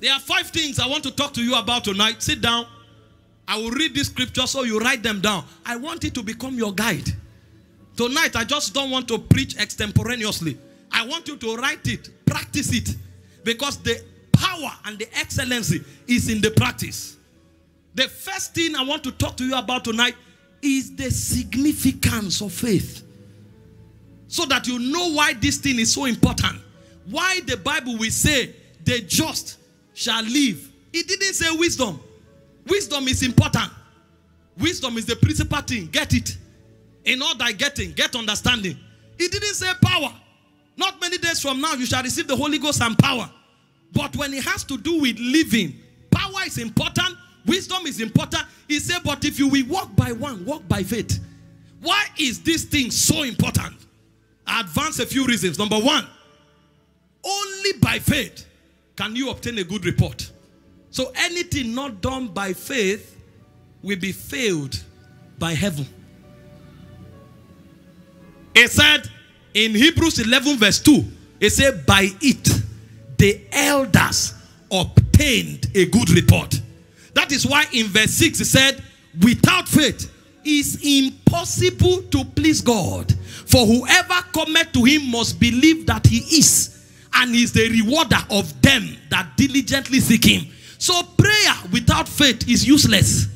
There are five things I want to talk to you about tonight. Sit down. I will read this scripture so you write them down. I want it to become your guide. Tonight, I just don't want to preach extemporaneously. I want you to write it, practice it, because the power and the excellency is in the practice. The first thing I want to talk to you about tonight is the significance of faith. So that you know why this thing is so important. Why the Bible will say the just shall live. He didn't say wisdom. Wisdom is important. Wisdom is the principal thing. Get it. In all thy getting, get understanding. He didn't say power. Not many days from now, you shall receive the Holy Ghost and power. But when it has to do with living, power is important, wisdom is important. He said, But if you will walk by one, walk by faith. Why is this thing so important? I advance a few reasons. Number one, only by faith can you obtain a good report. So anything not done by faith will be failed by heaven. It said in Hebrews 11, verse 2, it said, By it the elders obtained a good report. That is why in verse 6 it said, Without faith is impossible to please God. For whoever cometh to him must believe that he is, and is the rewarder of them that diligently seek him. So prayer without faith is useless.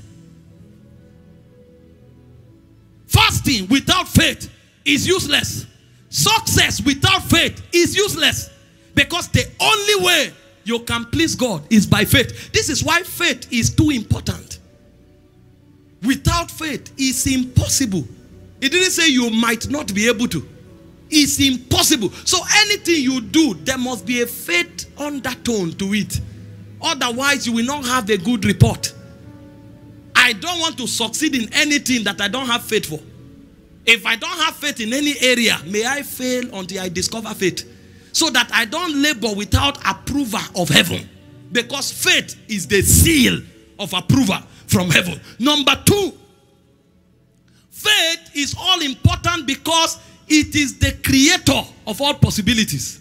Fasting without faith is useless. Success without faith is useless. Because the only way you can please God is by faith. This is why faith is too important. Without faith, it's impossible. It didn't say you might not be able to. It's impossible. So anything you do, there must be a faith undertone to it. Otherwise, you will not have a good report. I don't want to succeed in anything that I don't have faith for. If I don't have faith in any area, may I fail until I discover faith. So that I don't labor without approval of heaven. Because faith is the seal of approval from heaven. Number two, faith is all important because it is the creator of all possibilities.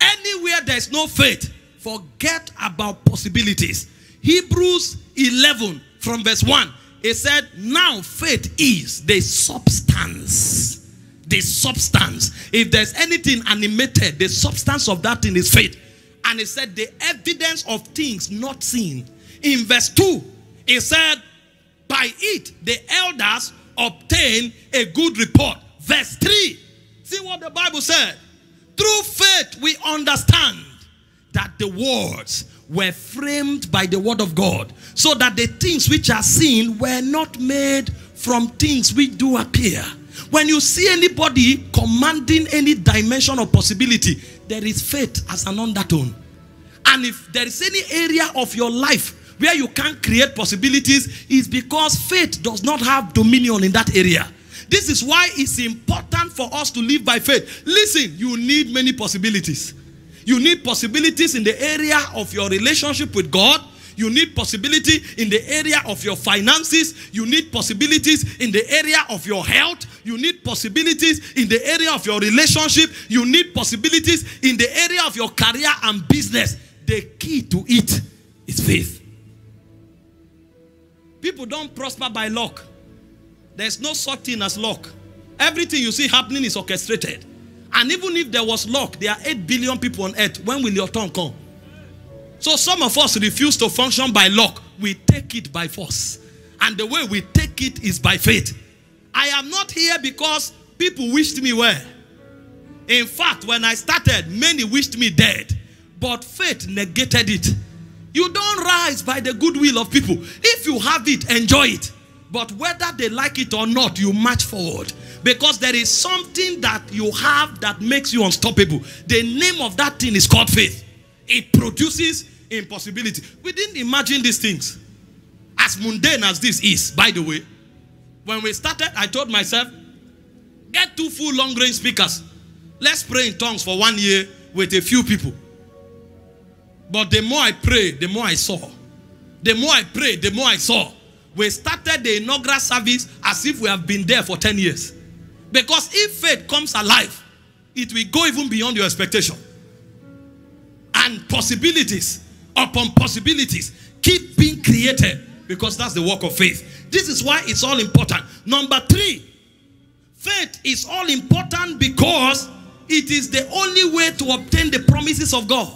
Anywhere there's no faith, forget about possibilities. Hebrews 11 from verse 1, it said, Now faith is the substance. The substance. If there's anything animated, the substance of that thing is faith. And it said, The evidence of things not seen. In verse 2, it said, By it the elders obtain a good report. Verse 3. See what the Bible said. Through faith we understand that the words were framed by the word of God, so that the things which are seen were not made from things which do appear. When you see anybody commanding any dimension of possibility, there is faith as an undertone. And if there is any area of your life where you can't create possibilities, is because faith does not have dominion in that area. This is why it's important for us to live by faith. Listen, you need many possibilities. You need possibilities in the area of your relationship with God. You need possibility in the area of your finances. You need possibilities in the area of your health. You need possibilities in the area of your relationship. You need possibilities in the area of your career and business. The key to it is faith. People don't prosper by luck. There's no such thing as luck. Everything you see happening is orchestrated. And even if there was luck, there are 8 billion people on earth. When will your turn come? So some of us refuse to function by luck. We take it by force. And the way we take it is by faith. I am not here because people wished me well. In fact, when I started, many wished me dead. But faith negated it. You don't rise by the goodwill of people. If you have it, enjoy it. But whether they like it or not, you march forward. Because there is something that you have that makes you unstoppable. The name of that thing is called faith. It produces impossibility. We didn't imagine these things. As mundane as this is, by the way. When we started, I told myself, get two full long range speakers. Let's pray in tongues for one year with a few people. But the more I prayed, the more I saw. The more I prayed, the more I saw. We started the inaugural service as if we have been there for 10 years. Because if faith comes alive, it will go even beyond your expectation. And possibilities upon possibilities. Keep being created because that's the work of faith. This is why it's all important. Number three, faith is all important because it is the only way to obtain the promises of God.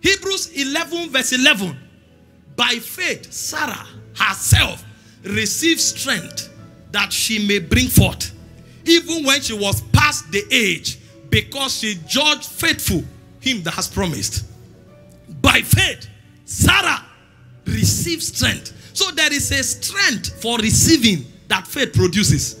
Hebrews 11, verse 11. By faith, Sarah herself received strength that she may bring forth, even when she was past the age, because she judged faithful him that has promised. By faith, Sarah received strength. So there is a strength for receiving that faith produces.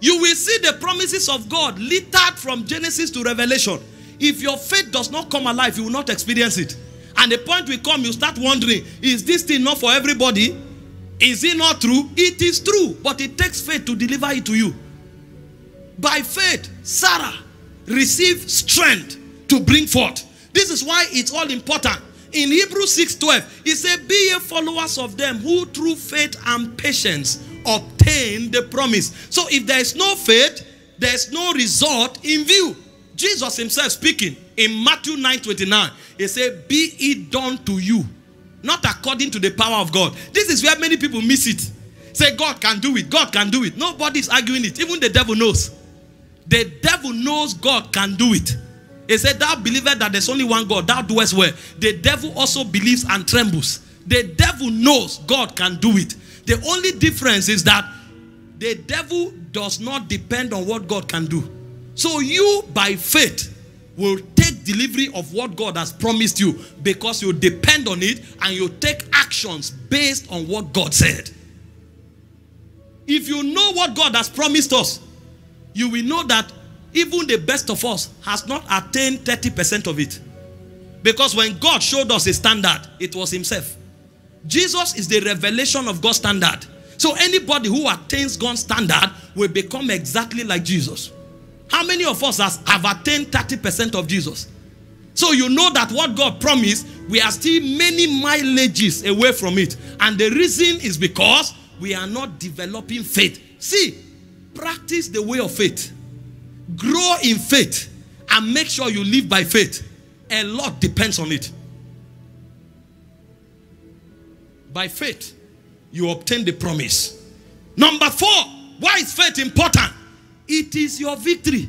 You will see the promises of God littered from Genesis to Revelation. If your faith does not come alive, you will not experience it. And the point will come, you start wondering, is this thing not for everybody? Is it not true? It is true, but it takes faith to deliver it to you. By faith, Sarah received strength to bring forth. This is why it's all important. In Hebrews 6:12, it said, Be ye followers of them who through faith and patience obtain the promise. So if there is no faith, there's no result in view. Jesus himself speaking in Matthew 9 29, he said, Be it done to you, not according to the power of God. This is where many people miss it. Say, God can do it, God can do it. Nobody's arguing it, even the devil knows. The devil knows God can do it. He said, Thou believest that there's only one God, thou doest well. The devil also believes and trembles. The devil knows God can do it. The only difference is that the devil does not depend on what God can do. So you, by faith, will delivery of what God has promised you because you depend on it and you take actions based on what God said. If you know what God has promised us, you will know that even the best of us has not attained 30% of it. Because when God showed us a standard, it was Himself. Jesus is the revelation of God's standard. So anybody who attains God's standard will become exactly like Jesus. How many of us has, have attained 30% of Jesus? So you know that what God promised, we are still many mileages away from it. And the reason is because we are not developing faith. See, practice the way of faith. Grow in faith and make sure you live by faith. A lot depends on it. By faith, you obtain the promise. Number four, why is faith important? It is your victory.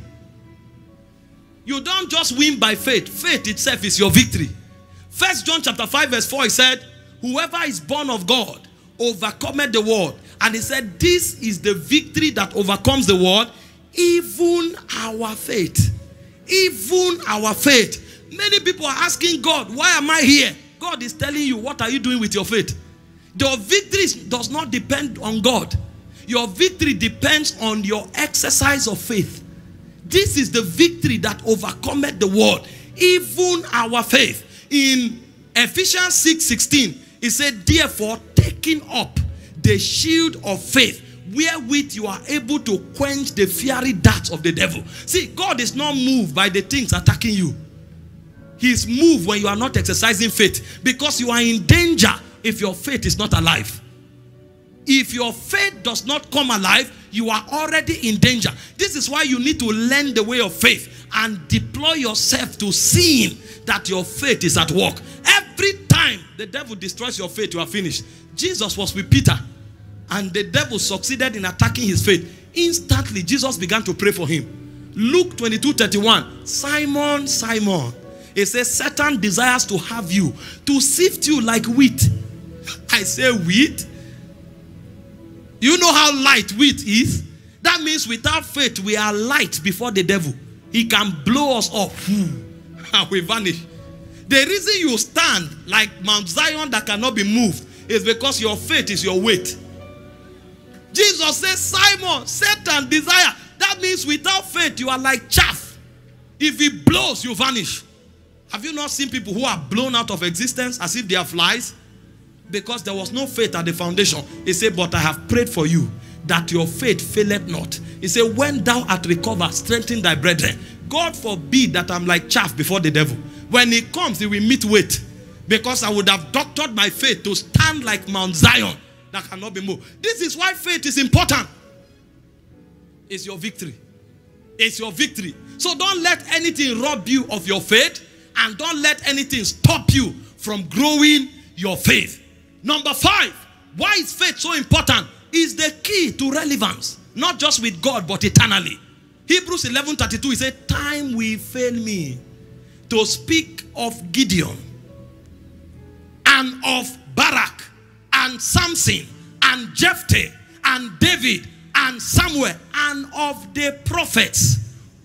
You don't just win by faith. Faith itself is your victory. First John chapter 5 verse 4 he said, whoever is born of God overcometh the world. And he said, this is the victory that overcomes the world, even our faith. Even our faith. Many people are asking God, why am I here? God is telling you, what are you doing with your faith? Your victory does not depend on God. Your victory depends on your exercise of faith. This is the victory that overcometh the world, even our faith. In Ephesians 6 16, it said, Therefore, taking up the shield of faith, wherewith you are able to quench the fiery darts of the devil. See, God is not moved by the things attacking you. He is moved when you are not exercising faith because you are in danger if your faith is not alive. If your faith does not come alive, you are already in danger. This is why you need to learn the way of faith and deploy yourself to seeing that your faith is at work. Every time the devil destroys your faith, you are finished. Jesus was with Peter and the devil succeeded in attacking his faith. Instantly, Jesus began to pray for him. Luke 22 31. Simon, Simon. It says, Satan desires to have you, to sift you like wheat. I say, wheat? You know how light wheat is? That means without faith, we are light before the devil. He can blow us off and we vanish. The reason you stand like Mount Zion that cannot be moved is because your faith is your weight. Jesus says, Simon, Satan desire. That means without faith, you are like chaff. If it blows, you vanish. Have you not seen people who are blown out of existence as if they are flies? Because there was no faith at the foundation. He said, But I have prayed for you that your faith faileth not. He said, When thou art recovered, strengthen thy brethren. God forbid that I'm like chaff before the devil. When he comes, he will meet weight. Because I would have doctored my faith to stand like Mount Zion that cannot be moved. This is why faith is important. It's your victory. It's your victory. So don't let anything rob you of your faith and don't let anything stop you from growing your faith. Number five, why is faith so important? Is the key to relevance, not just with God, but eternally. Hebrews 11 32, he said, Time will fail me to speak of Gideon and of Barak and Samson and Jephthah and David and Samuel and of the prophets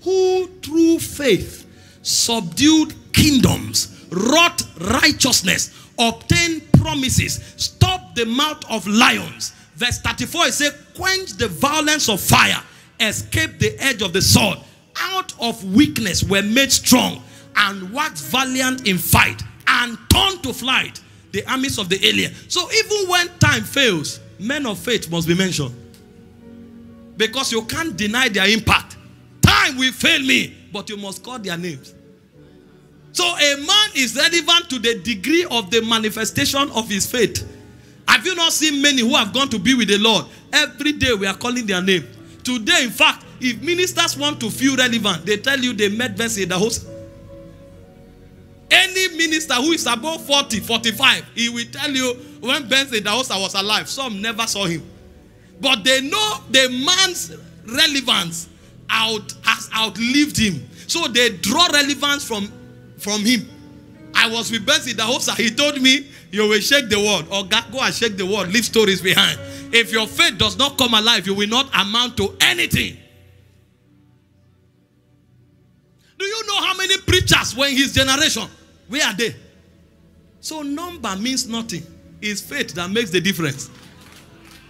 who through faith subdued kingdoms, wrought righteousness, obtained promises, stopped the mouth of lions. Verse 34 it says, quench the violence of fire, escape the edge of the sword. Out of weakness were made strong and waxed valiant in fight and turned to flight the armies of the alien. So even when time fails, men of faith must be mentioned. Because you can't deny their impact. Time will fail me, but you must call their names. So a man is relevant to the degree of the manifestation of his faith. Have you not seen many who have gone to be with the Lord? Every day we are calling their name. Today, in fact, if ministers want to feel relevant, they tell you they met Benson Idahosa. Any minister who is above 40, 45, he will tell you when Ben Idahosa was alive, some never saw him. But they know the man's relevance out has outlived him. So they draw relevance from from him. I was with Benson Idahosa. He told me, You will shake the world. Or go and shake the world. Leave stories behind. If your faith does not come alive, you will not amount to anything. Do you know how many preachers were in his generation? Where are they? So, number means nothing. It's faith that makes the difference.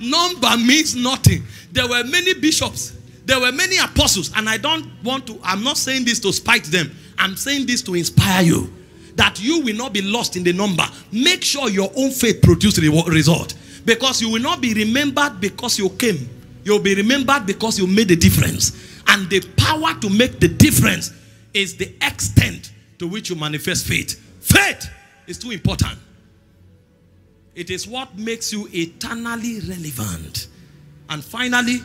Number means nothing. There were many bishops, there were many apostles, and I don't want to, I'm not saying this to spite them. I'm saying this to inspire you that you will not be lost in the number. Make sure your own faith produces the result because you will not be remembered because you came. You'll be remembered because you made a difference. And the power to make the difference is the extent to which you manifest faith. Faith is too important. It is what makes you eternally relevant. And finally,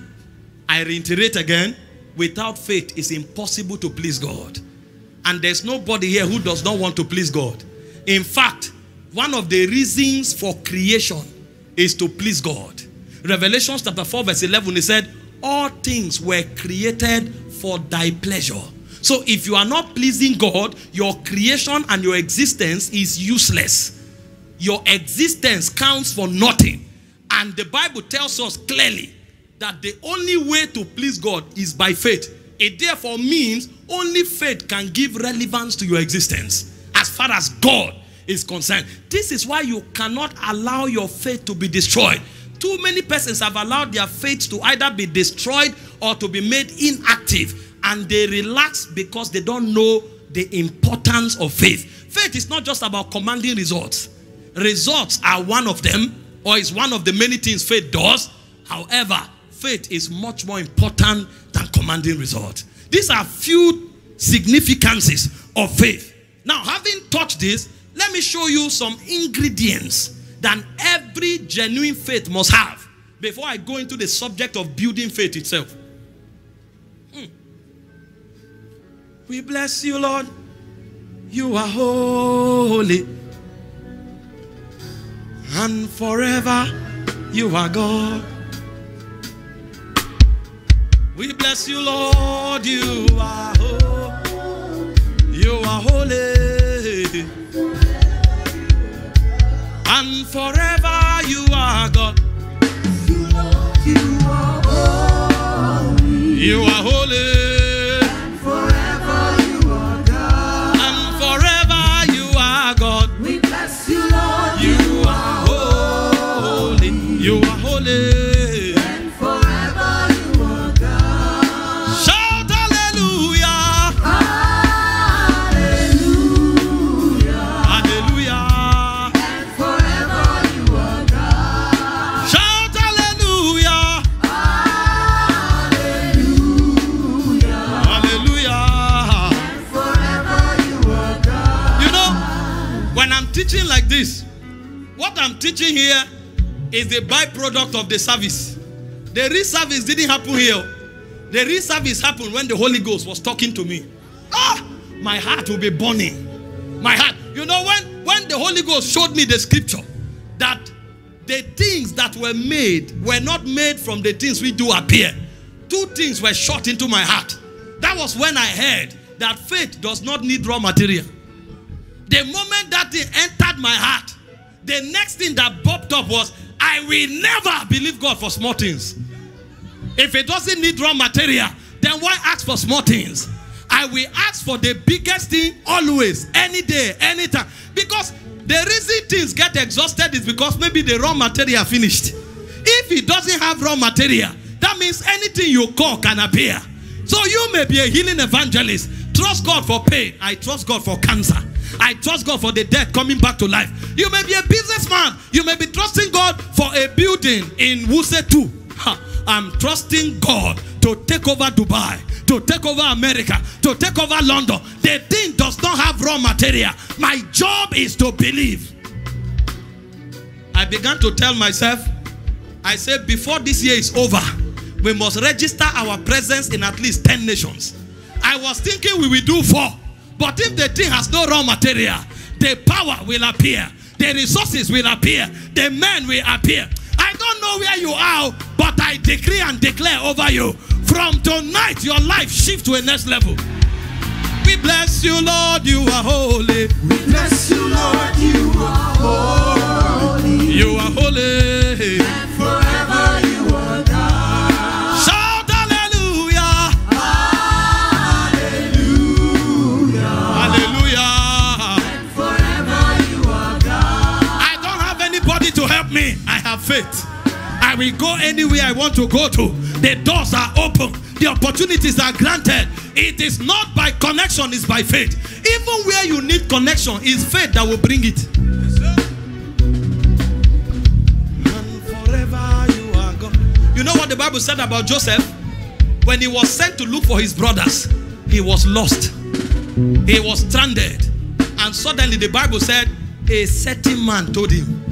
I reiterate again, without faith, it's impossible to please God. And there's nobody here who does not want to please God. In fact, one of the reasons for creation is to please God. Revelation chapter 4 verse 11, he said, all things were created for thy pleasure. So if you are not pleasing God, your creation and your existence is useless. Your existence counts for nothing. And the Bible tells us clearly that the only way to please God is by faith. It therefore means only faith can give relevance to your existence as far as God is concerned. This is why you cannot allow your faith to be destroyed. Too many persons have allowed their faith to either be destroyed or to be made inactive. And they relax because they don't know the importance of faith. Faith is not just about commanding results. Results are one of them, or is one of the many things faith does. However, faith is much more important than commanding result. These are few significances of faith. Now, having taught this, let me show you some ingredients that every genuine faith must have before I go into the subject of building faith itself. Hmm. We bless you, Lord. You are holy. And forever you are God. We bless you, Lord. You are holy. You are holy. And forever you are God. You are holy. You are holy. Teaching here is the byproduct of the service. The real service didn't happen here. The real service happened when the Holy Ghost was talking to me. Ah, my heart will be burning. My heart. You know when when the Holy Ghost showed me the scripture that the things that were made were not made from the things we do appear, two things were shot into my heart. That was when I heard that faith does not need raw material. The moment that thing entered my heart, the next thing that popped up was, I will never believe God for small things. If it doesn't need raw material, then why ask for small things? I will ask for the biggest thing always, any day, anytime. Because the reason things get exhausted is because maybe the raw material finished. If it doesn't have raw material, that means anything you call can appear. So you may be a healing evangelist. Trust God for pain. I trust God for cancer. I trust God for the dead coming back to life. You may be a businessman. You may be trusting God for a building in Wuse 2. Ha, I'm trusting God to take over Dubai, to take over America, to take over London. The thing does not have raw material. My job is to believe. I began to tell myself, I said, before this year is over, we must register our presence in at least 10 nations. I was thinking we will do four. But if the thing has no raw material, the power will appear, the resources will appear, the men will appear. I don't know where you are, but I decree and declare over you from tonight, your life shift to a next level. We bless you, Lord, you are holy. We bless you, Lord, you are holy. You are holy. Will go anywhere I want to go to. The doors are open. The opportunities are granted. It is not by connection, it's by faith. Even where you need connection, is faith that will bring it. Forever you. You know what the Bible said about Joseph? When he was sent to look for his brothers, he was lost. He was stranded. And suddenly the Bible said, a certain man told him.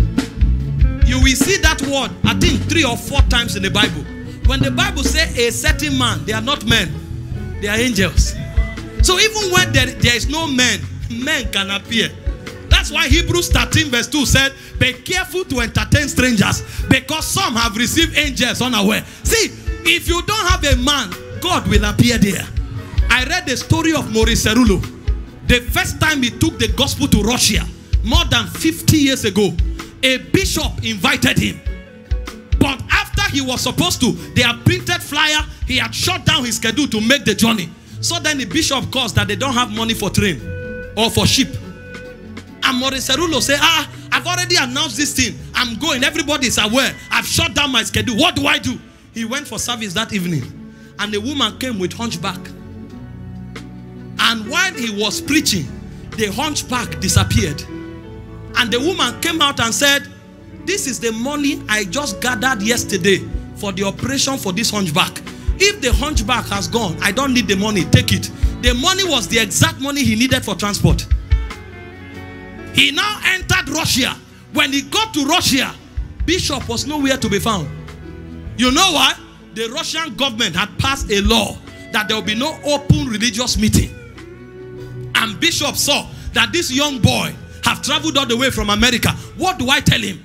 You will see that word, I think, three or four times in the Bible. When the Bible says a certain man, they are not men, they are angels. So even when there, there is no man, men can appear. That's why Hebrews 13, verse 2 said, Be careful to entertain strangers because some have received angels unaware. See, if you don't have a man, God will appear there. I read the story of Morris Cerullo. The first time he took the gospel to Russia, more than 50 years ago, a bishop invited him. But after he was supposed to, they had printed flyer, he had shut down his schedule to make the journey. So then the bishop calls that they don't have money for train or for ship. And Morris Cerullo say, ah, I've already announced this thing. I'm going. Everybody is aware. I've shut down my schedule. What do I do? He went for service that evening. And a woman came with hunchback. And while he was preaching, the hunchback disappeared. And the woman came out and said, This is the money I just gathered yesterday for the operation for this hunchback. If the hunchback has gone, I don't need the money. Take it. The money was the exact money he needed for transport. He now entered Russia. When he got to Russia, Bishop was nowhere to be found. You know why? The Russian government had passed a law that there will be no open religious meeting. And Bishop saw that this young boy have traveled all the way from America. What do I tell him?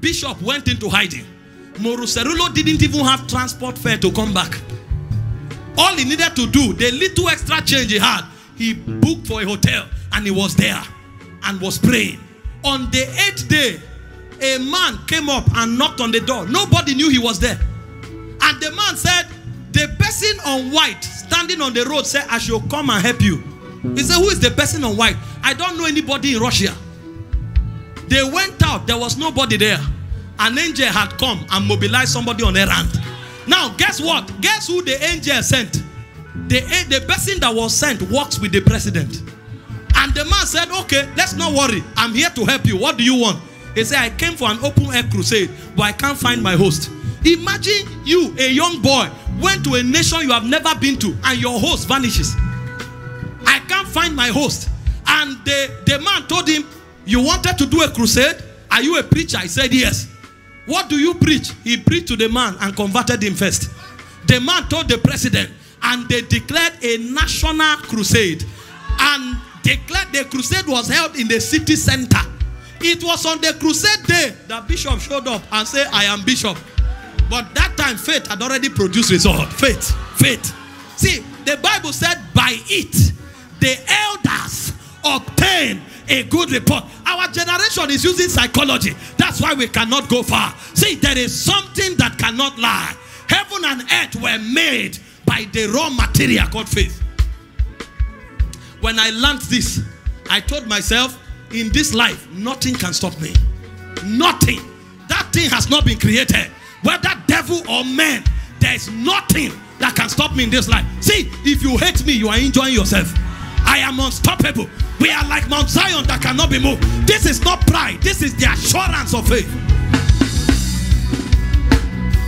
Bishop went into hiding. Morris Cerullo didn't even have transport fare to come back. All he needed to do, the little extra change he had, he booked for a hotel and he was there and was praying. On the eighth day, a man came up and knocked on the door. Nobody knew he was there. And the man said, The person on white standing on the road said, I should come and help you. He said, Who is the person on white? I don't know anybody in Russia. They went out, there was nobody there. An angel had come and mobilized somebody on errand. Now, guess what? Guess who the angel sent? The, the person that was sent works with the president. And the man said, Okay, let's not worry. I'm here to help you. What do you want? He said, I came for an open air crusade, but I can't find my host. Imagine you, a young boy, went to a nation you have never been to, and your host vanishes. I find my host. And the, the man told him, You wanted to do a crusade? Are you a preacher? He said, Yes. What do you preach? He preached to the man and converted him first. The man told the president, and they declared a national crusade. And declared the crusade was held in the city center. It was on the crusade day that bishop showed up and said, I am bishop. But that time, faith had already produced result. Faith, faith. See, the Bible said, by it, the elders obtain a good report. Our generation is using psychology. That's why we cannot go far. See, there is something that cannot lie. Heaven and earth were made by the raw material called faith. When I learned this, I told myself, in this life, nothing can stop me. Nothing. That thing has not been created. Whether devil or man, there is nothing that can stop me in this life. See, if you hate me, you are enjoying yourself. I am unstoppable. We are like Mount Zion that cannot be moved. This is not pride, this is the assurance of faith.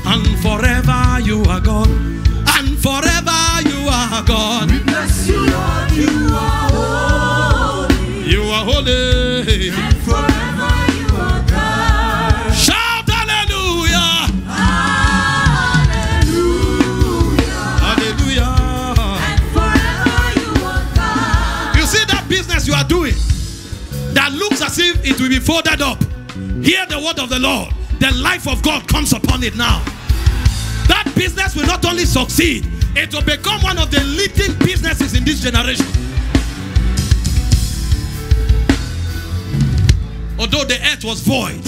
And forever you are God. And forever you are God. We Bless you, Lord, you are holy. You are holy. As if it will be folded up. Hear the word of the Lord. The life of God comes upon it now. That business will not only succeed, it will become one of the leading businesses in this generation. Although the earth was void,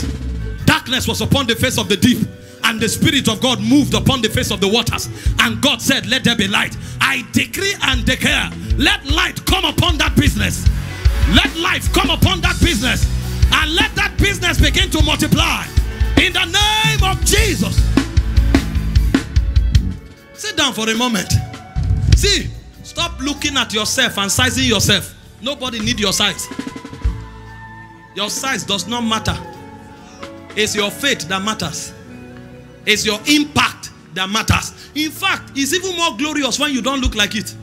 darkness was upon the face of the deep, and the Spirit of God moved upon the face of the waters. And God said, Let there be light. I decree and declare, let light come upon that business. Let life come upon that business. And let that business begin to multiply. In the name of Jesus. Sit down for a moment. See, stop looking at yourself and sizing yourself. Nobody need your size. Your size does not matter. It's your faith that matters. It's your impact that matters. In fact, it's even more glorious when you don't look like it.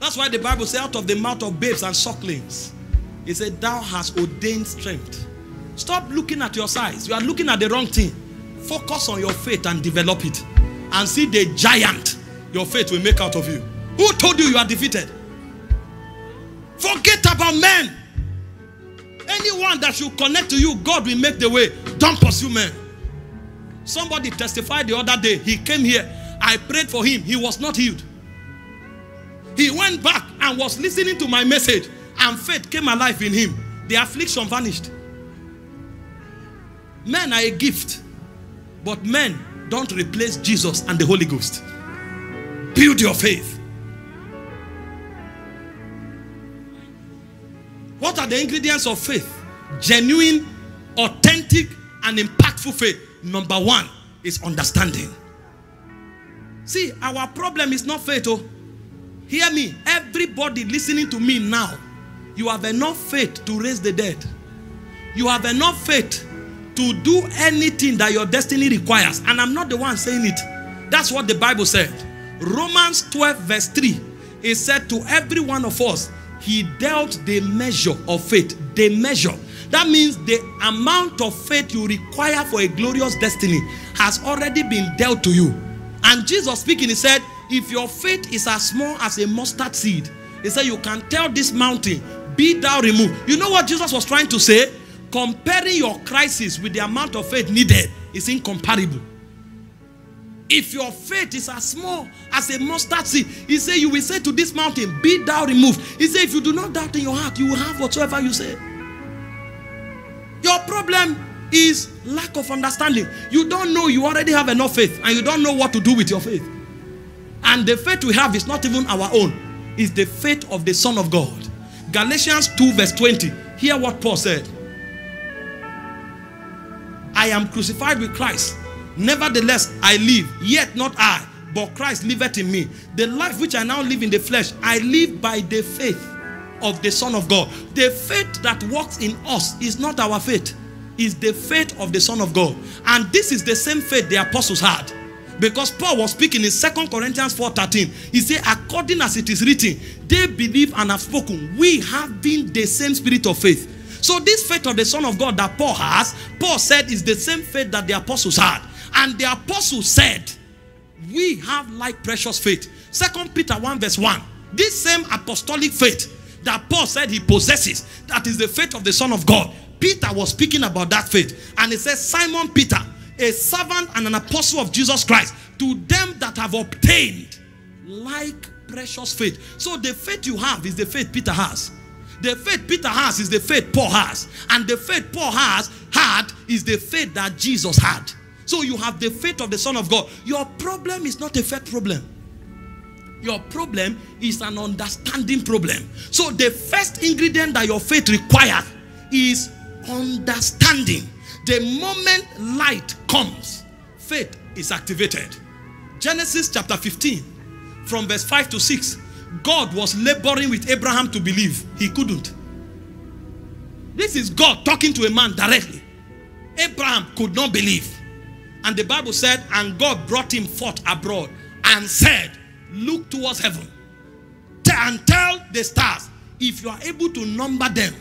That's why the Bible says, out of the mouth of babes and sucklings, it said, Thou hast ordained strength. Stop looking at your size. You are looking at the wrong thing. Focus on your faith and develop it. And see the giant your faith will make out of you. Who told you you are defeated? Forget about men. Anyone that should connect to you, God will make the way. Don't pursue men. Somebody testified the other day. He came here. I prayed for him. He was not healed. He went back and was listening to my message, and faith came alive in him. The affliction vanished. Men are a gift, but men don't replace Jesus and the Holy Ghost. Build your faith. What are the ingredients of faith? Genuine, authentic, and impactful faith. Number one is understanding. See, our problem is not faith. Oh, hear me. Everybody listening to me now, you have enough faith to raise the dead. You have enough faith to do anything that your destiny requires. And I'm not the one saying it. That's what the Bible said. Romans 12, verse 3. It said to every one of us, He dealt the measure of faith. The measure. That means the amount of faith you require for a glorious destiny has already been dealt to you. And Jesus speaking, He said, If your faith is as small as a mustard seed, He said, You can tell this mountain, Be thou removed. You know what Jesus was trying to say? Comparing your crisis with the amount of faith needed is incomparable. If your faith is as small as a mustard seed, he said, You will say to this mountain, Be thou removed. He said, If you do not doubt in your heart, you will have whatsoever you say. Your problem is lack of understanding. You don't know you already have enough faith, and you don't know what to do with your faith. And the faith we have is not even our own, it's the faith of the Son of God. Galatians 2, verse 20. Hear what Paul said. I am crucified with Christ. Nevertheless, I live, yet not I, but Christ liveth in me. The life which I now live in the flesh, I live by the faith of the Son of God. The faith that works in us is not our faith, is the faith of the Son of God. And this is the same faith the apostles had. Because Paul was speaking in Second Corinthians 4:13. He said, according as it is written, they believe and have spoken. We have been the same spirit of faith. So this faith of the Son of God that Paul has, Paul said is the same faith that the apostles had. And the apostles said, we have like precious faith. Second Peter 1 verse 1. This same apostolic faith that Paul said he possesses, that is the faith of the Son of God. Peter was speaking about that faith. And he says, Simon Peter, a servant and an apostle of Jesus Christ, to them that have obtained like precious faith. So the faith you have is the faith Peter has. The faith Peter has is the faith Paul has. And the faith Paul has had is the faith that Jesus had. So you have the faith of the Son of God. Your problem is not a faith problem. Your problem is an understanding problem. So the first ingredient that your faith requires is understanding. The moment light comes, faith is activated. Genesis chapter 15, from verse 5 to 6. God was laboring with Abraham to believe. He couldn't. This is God talking to a man directly. Abraham could not believe. And the Bible said, and God brought him forth abroad and said, Look towards heaven and tell the stars, if you are able to number them.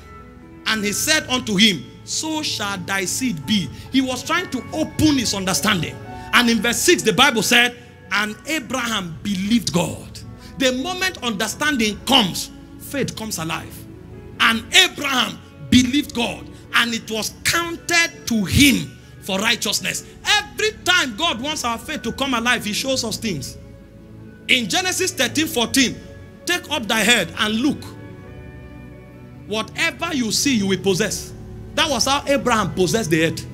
And he said unto him, So shall thy seed be. He was trying to open his understanding. And in verse 6, the Bible said, And Abraham believed God. The moment understanding comes, faith comes alive. And Abraham believed God, and it was counted to him for righteousness. Every time God wants our faith to come alive, He shows us things. In Genesis 13 14, take up thy head and look. Whatever you see, you will possess. That was how Abraham possessed the earth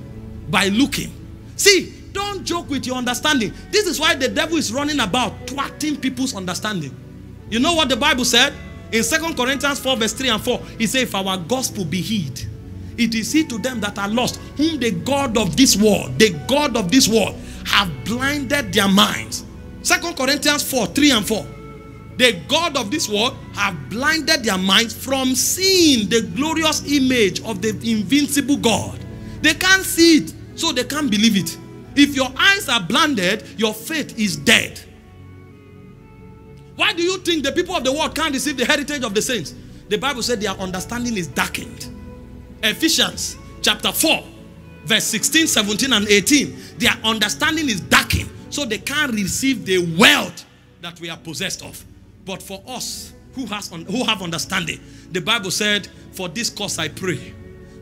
by looking. See, don't joke with your understanding. This is why the devil is running about thwarting people's understanding. You know what the Bible said? In Second Corinthians 4, verse 3 and 4, he said, If our gospel be hid, it is he to them that are lost, whom the God of this world, the God of this world, have blinded their minds. Second Corinthians 4, 3 and 4. The God of this world have blinded their minds from seeing the glorious image of the invincible God. They can't see it, so they can't believe it. If your eyes are blinded, your faith is dead. Why do you think the people of the world can't receive the heritage of the saints? The Bible said their understanding is darkened. Ephesians chapter 4, verse 16, 17, and 18. Their understanding is darkened, so they can't receive the wealth that we are possessed of. But for us who, has who have understanding, the Bible said, For this cause I pray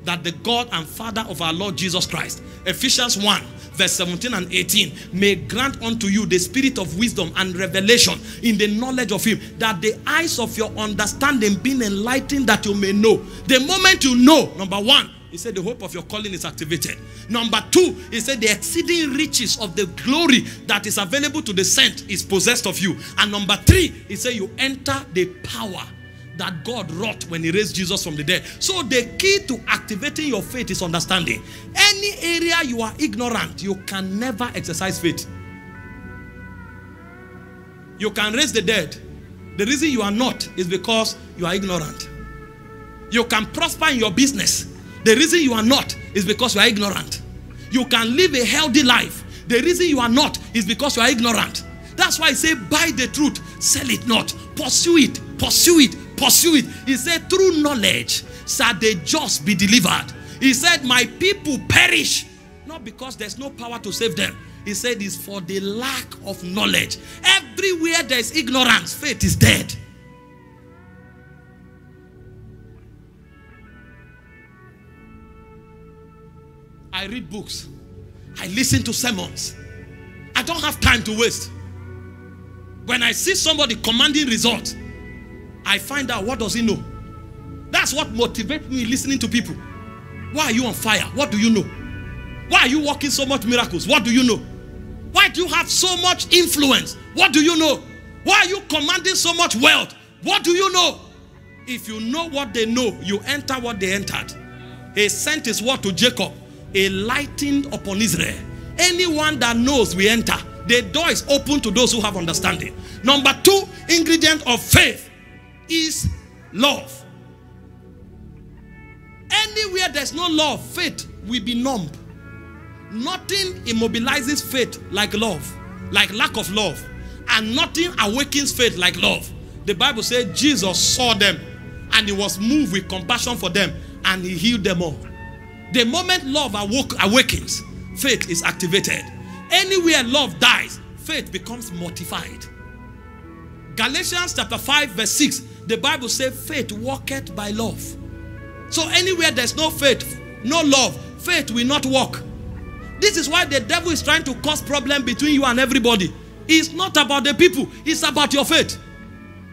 that the God and Father of our Lord Jesus Christ, Ephesians 1, verse 17 and 18, may grant unto you the spirit of wisdom and revelation in the knowledge of Him, that the eyes of your understanding being enlightened, that you may know. The moment you know, number one, he said the hope of your calling is activated. Number two, he said the exceeding riches of the glory that is available to the saint is possessed of you. And number three, he said you enter the power that God wrought when he raised Jesus from the dead. So the key to activating your faith is understanding. Any area you are ignorant, you can never exercise faith. You can raise the dead. The reason you are not is because you are ignorant. You can prosper in your business. The reason you are not is because you are ignorant. You can live a healthy life. The reason you are not is because you are ignorant. That's why I say, buy the truth, sell it not. Pursue it, pursue it, pursue it. He said, through knowledge shall the just be delivered. He said, my people perish, not because there's no power to save them. He said, it's for the lack of knowledge. Everywhere there is ignorance, faith is dead. I read books. I listen to sermons. I don't have time to waste. When I see somebody commanding results, I find out what does he know. That's what motivates me listening to people. Why are you on fire? What do you know? Why are you working so much miracles? What do you know? Why do you have so much influence? What do you know? Why are you commanding so much wealth? What do you know? If you know what they know, you enter what they entered. He sent his word to Jacob, a lighting upon Israel. Anyone that knows we enter. The door is open to those who have understanding. Number two ingredient of faith is love. Anywhere there's no love, faith will be numb. Nothing immobilizes faith like love, like lack of love. And nothing awakens faith like love. The Bible said Jesus saw them and he was moved with compassion for them and he healed them all. The moment love awoke, awakens, faith is activated. Anywhere love dies, faith becomes mortified. Galatians chapter 5, verse 6, the Bible says, faith walketh by love. So anywhere there's no faith, no love, faith will not walk. This is why the devil is trying to cause problem between you and everybody. It's not about the people, it's about your faith.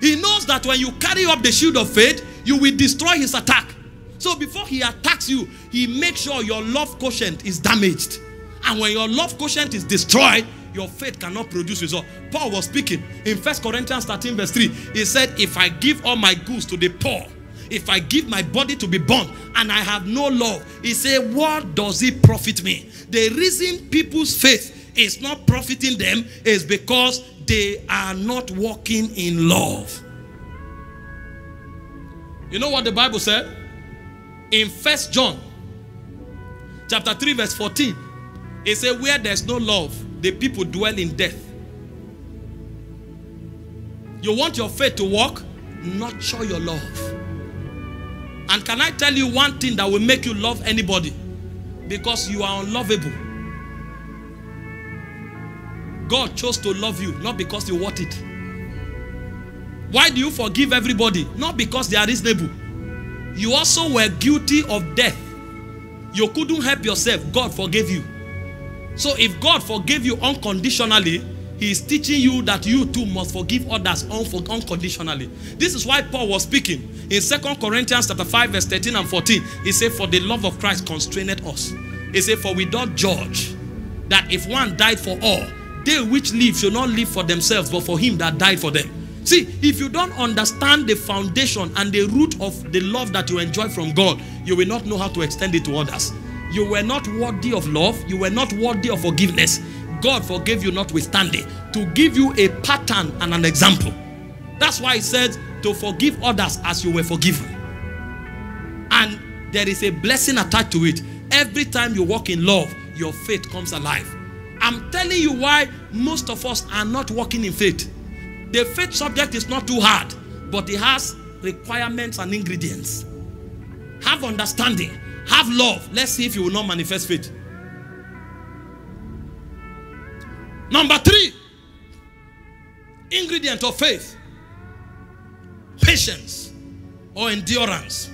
He knows that when you carry up the shield of faith, you will destroy his attack. So before he attacks you, he makes sure your love quotient is damaged. And when your love quotient is destroyed, your faith cannot produce result. Paul was speaking in First Corinthians 13, verse 3. He said, If I give all my goods to the poor, if I give my body to be burned and I have no love, he said, What does it profit me? The reason people's faith is not profiting them is because they are not walking in love. You know what the Bible said? In First John chapter 3, verse 14, it said, Where there's no love, the people dwell in death. You want your faith to work? Nurture your love. And can I tell you one thing that will make you love anybody? Because you are unlovable. God chose to love you, not because you want it. Why do you forgive everybody? Not because they are reasonable. You also were guilty of death. You couldn't help yourself. God forgave you. So if God forgave you unconditionally, he is teaching you that you too must forgive others unconditionally. This is why Paul was speaking in Second Corinthians chapter 5, verse 13 and 14. He said, For the love of Christ constrained us. He said, For we don't judge that if one died for all, they which live should not live for themselves, but for him that died for them. See, if you don't understand the foundation and the root of the love that you enjoy from God, you will not know how to extend it to others. You were not worthy of love, you were not worthy of forgiveness. God forgave you notwithstanding to give you a pattern and an example. That's why He said to forgive others as you were forgiven. And there is a blessing attached to it. Every time you walk in love, your faith comes alive. I'm telling you why most of us are not walking in faith. The faith subject is not too hard, but it has requirements and ingredients. Have understanding, have love. Let's see if you will not manifest faith. Number three, ingredient of faith patience or endurance.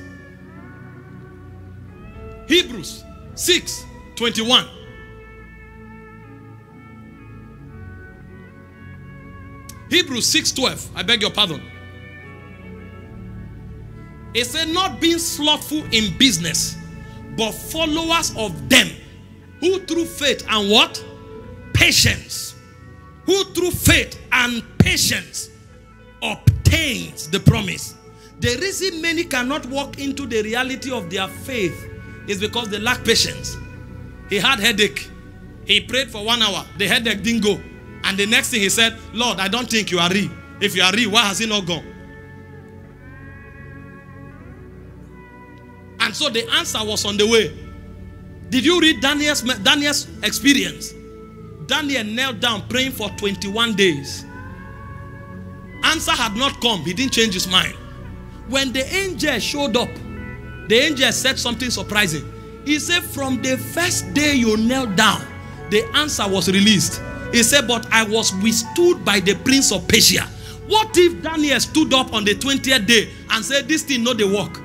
Hebrews 6 21. Hebrews 6:12. I beg your pardon. It said, Not being slothful in business, but followers of them who through faith and what? Patience. Who through faith and patience obtains the promise. The reason many cannot walk into the reality of their faith is because they lack patience. He had headache. He prayed for one hour. The headache didn't go. And the next thing he said, Lord, I don't think you are real. If you are real, why has he not gone? And so the answer was on the way. Did you read Daniel's, Daniel's experience? Daniel knelt down praying for 21 days. Answer had not come. He didn't change his mind. When the angel showed up, the angel said something surprising. He said, From the first day you knelt down, the answer was released. He said, But I was withstood by the prince of Persia. What if Daniel stood up on the 20th day and said, This thing not the work?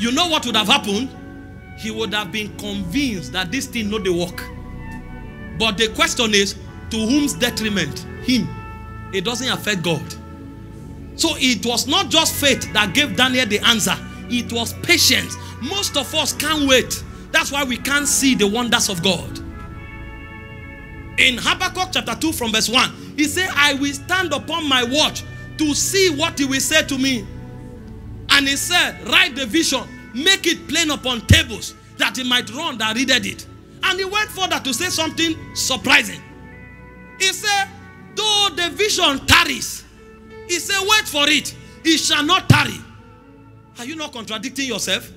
You know what would have happened? He would have been convinced that this thing not the work. But the question is, to whom's detriment? Him. It doesn't affect God. So it was not just faith that gave Daniel the answer, it was patience. Most of us can't wait. That's why we can't see the wonders of God. In Habakkuk chapter 2, from verse 1, he said, I will stand upon my watch to see what he will say to me. And he said, Write the vision, make it plain upon tables, that he might run that readeth it. And he went further to say something surprising. He said, Though the vision tarries, he said, Wait for it, it shall not tarry. Are you not contradicting yourself?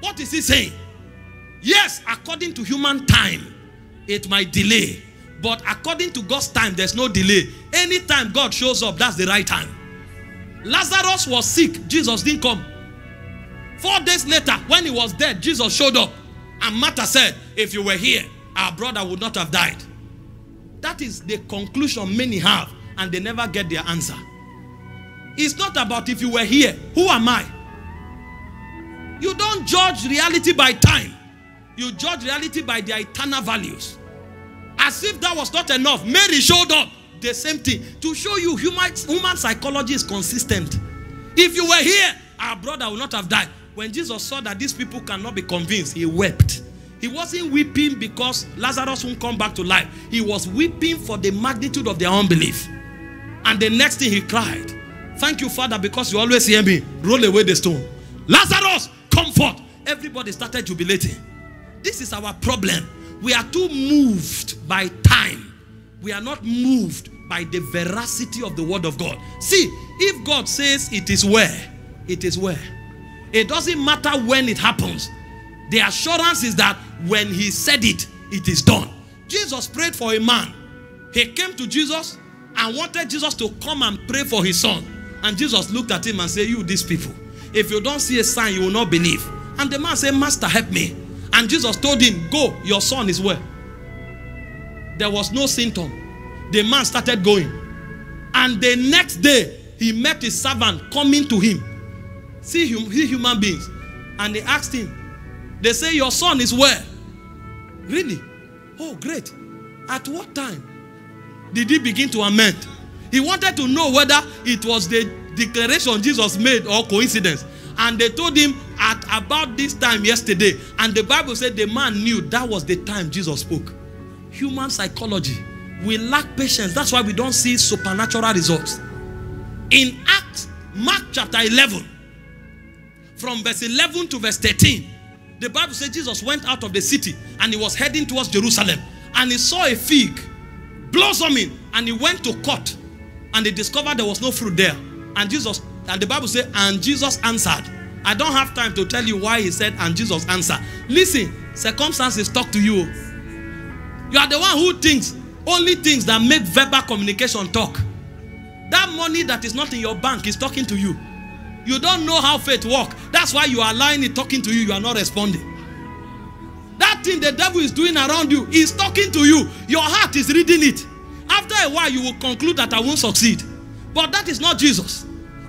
What is he saying? Yes, according to human time, it might delay. But according to God's time, there's no delay. Anytime God shows up, that's the right time. Lazarus was sick, Jesus didn't come. Four days later, when he was dead, Jesus showed up. And Martha said, If you were here, our brother would not have died. That is the conclusion many have and they never get their answer. It's not about if you were here, who am I? You don't judge reality by time, you judge reality by their eternal values. As if that was not enough, Mary showed up. The same thing to show you human, human psychology is consistent. If you were here, our brother would not have died. When Jesus saw that these people cannot be convinced, he wept. He wasn't weeping because Lazarus won't come back to life. He was weeping for the magnitude of their unbelief. And the next thing he cried, Thank you, Father, because you always hear me. Roll away the stone. Lazarus, come forth. Everybody started jubilating. This is our problem. We are too moved by time. We are not moved by the veracity of the word of God. See, if God says it is where, it is where. It doesn't matter when it happens. The assurance is that when he said it, it is done. Jesus prayed for a man. He came to Jesus and wanted Jesus to come and pray for his son. And Jesus looked at him and said, You, these people, if you don't see a sign, you will not believe. And the man said, Master, help me. And Jesus told him, Go, your son is well. There was no symptom. The man started going. And the next day, he met his servant coming to him. See, hum- see human beings. And they asked him, They say, Your son is where? Really? Oh, great. At what time did he begin to amend? He wanted to know whether it was the declaration Jesus made or coincidence. And they told him at about this time yesterday. And the Bible said the man knew that was the time Jesus spoke. Human psychology. We lack patience. That's why we don't see supernatural results. In Acts, Mark chapter 11, from verse 11 to verse 13, the Bible says Jesus went out of the city and he was heading towards Jerusalem. And he saw a fig blossoming and he went to cut and he discovered there was no fruit there. And Jesus, and the Bible said, and Jesus answered. I don't have time to tell you why he said, and Jesus answered. Listen, circumstances talk to you. You are the one who thinks only things that make verbal communication talk. That money that is not in your bank is talking to you. You don't know how faith works. That's why you are lying it talking to you. You are not responding. That thing the devil is doing around you is talking to you. Your heart is reading it. After a while, you will conclude that I won't succeed. But that is not Jesus.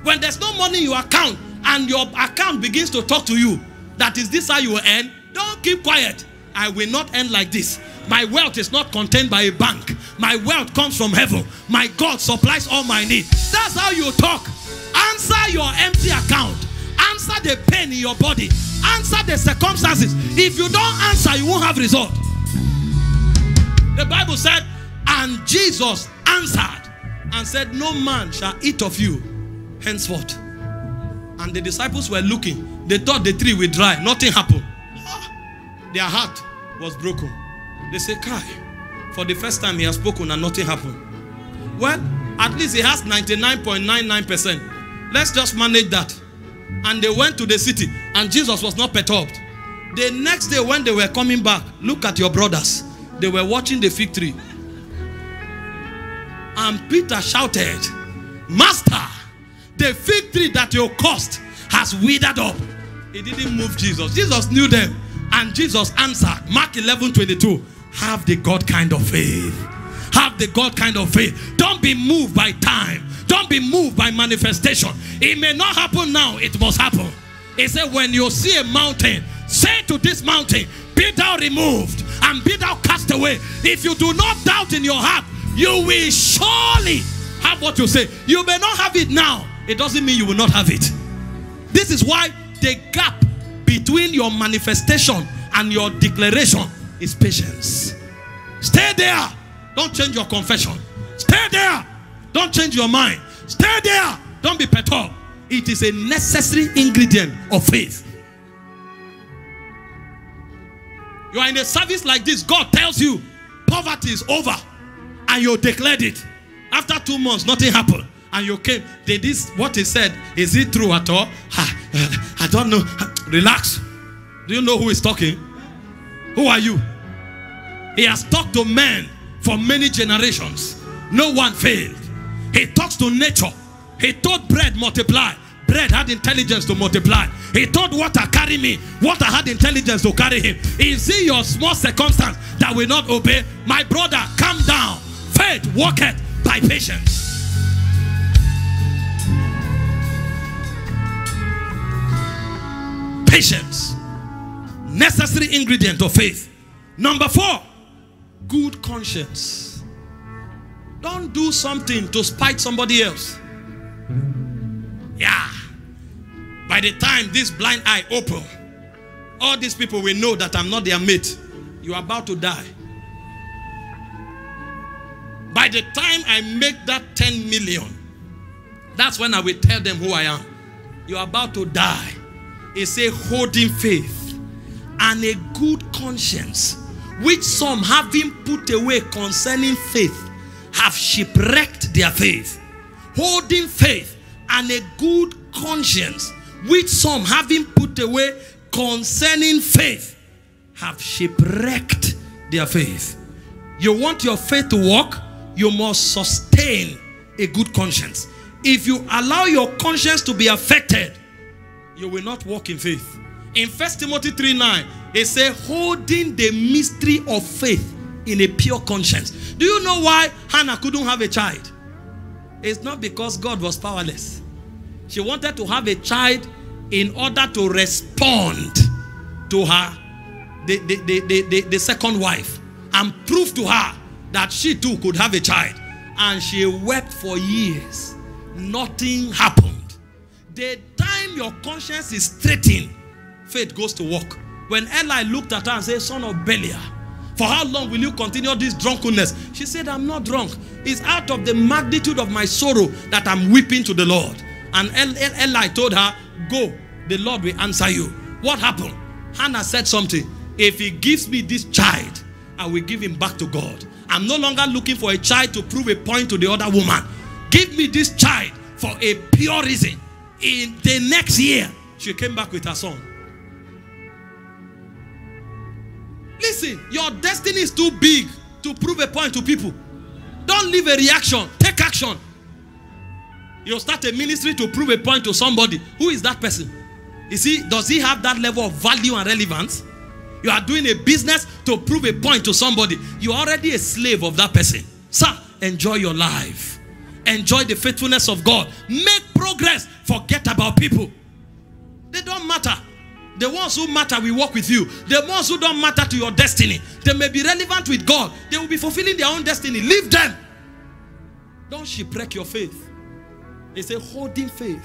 When there's no money in your account and your account begins to talk to you, that is this how you end. Don't keep quiet. I will not end like this. My wealth is not contained by a bank. My wealth comes from heaven. My God supplies all my needs. That's how you talk. Answer your empty account. Answer the pain in your body. Answer the circumstances. If you don't answer, you won't have result. The Bible said, and Jesus answered and said, No man shall eat of you henceforth. And the disciples were looking. They thought the tree would dry. Nothing happened. Their heart was broken. They say, Kai, for the first time he has spoken and nothing happened. Well, at least he has 99.99%. Let's just manage that. And they went to the city, and Jesus was not perturbed. The next day, when they were coming back, look at your brothers. They were watching the fig tree. And Peter shouted, Master, the fig tree that you caused has withered up. It didn't move Jesus. Jesus knew them. And Jesus answered, Mark 11 22, have the God kind of faith. Have the God kind of faith. Don't be moved by time. Don't be moved by manifestation. It may not happen now, it must happen. He said, When you see a mountain, say to this mountain, Be thou removed and be thou cast away. If you do not doubt in your heart, you will surely have what you say. You may not have it now, it doesn't mean you will not have it. This is why the gap between your manifestation and your declaration is patience. Stay there. Don't change your confession. Stay there. Don't change your mind. Stay there. Don't be perturbed. It is a necessary ingredient of faith. You are in a service like this, God tells you poverty is over, and you declared it. After two months, nothing happened. And you came. Did this what he said? Is it true at all? Ah, I don't know. Relax. Do you know who is talking? Who are you? He has talked to men for many generations. No one failed. He talks to nature. He told bread multiply. Bread had intelligence to multiply. He told water carry me. Water had intelligence to carry him. Is it your small circumstance that will not obey? My brother, calm down. Faith worketh by patience. Patience. Necessary ingredient of faith. Number four, good conscience. Don't do something to spite somebody else. Yeah. By the time this blind eye open, all these people will know that I'm not their mate. You are about to die. By the time I make that 10 million, that's when I will tell them who I am. You are about to die. It's a holding faith and a good conscience, which some having put away concerning faith have shipwrecked their faith. Holding faith and a good conscience, which some having put away concerning faith have shipwrecked their faith. You want your faith to work, you must sustain a good conscience. If you allow your conscience to be affected, you will not walk in faith. In 1 Timothy 3 9, it says, holding the mystery of faith in a pure conscience. Do you know why Hannah couldn't have a child? It's not because God was powerless. She wanted to have a child in order to respond to her, the, the, the, the, the, second wife, and prove to her that she too could have a child. And she wept for years. Nothing happened. The time your conscience is straightened, faith goes to work. When Eli looked at her and said, Son of Belial, for how long will you continue this drunkenness? She said, I'm not drunk. It's out of the magnitude of my sorrow that I'm weeping to the Lord. And Eli told her, Go, the Lord will answer you. What happened? Hannah said something. If he gives me this child, I will give him back to God. I'm no longer looking for a child to prove a point to the other woman. Give me this child for a pure reason. In the next year, she came back with her son. Listen, your destiny is too big to prove a point to people. Don't leave a reaction, take action. You start a ministry to prove a point to somebody. Who is that person? You see, does he have that level of value and relevance? You are doing a business to prove a point to somebody. You're already a slave of that person. Sir, enjoy your life. Enjoy the faithfulness of God. Make progress. Forget about people. They don't matter. The ones who matter will work with you. The ones who don't matter to your destiny, they may be relevant with God. They will be fulfilling their own destiny. Leave them. Don't shipwreck your faith. It's a holding faith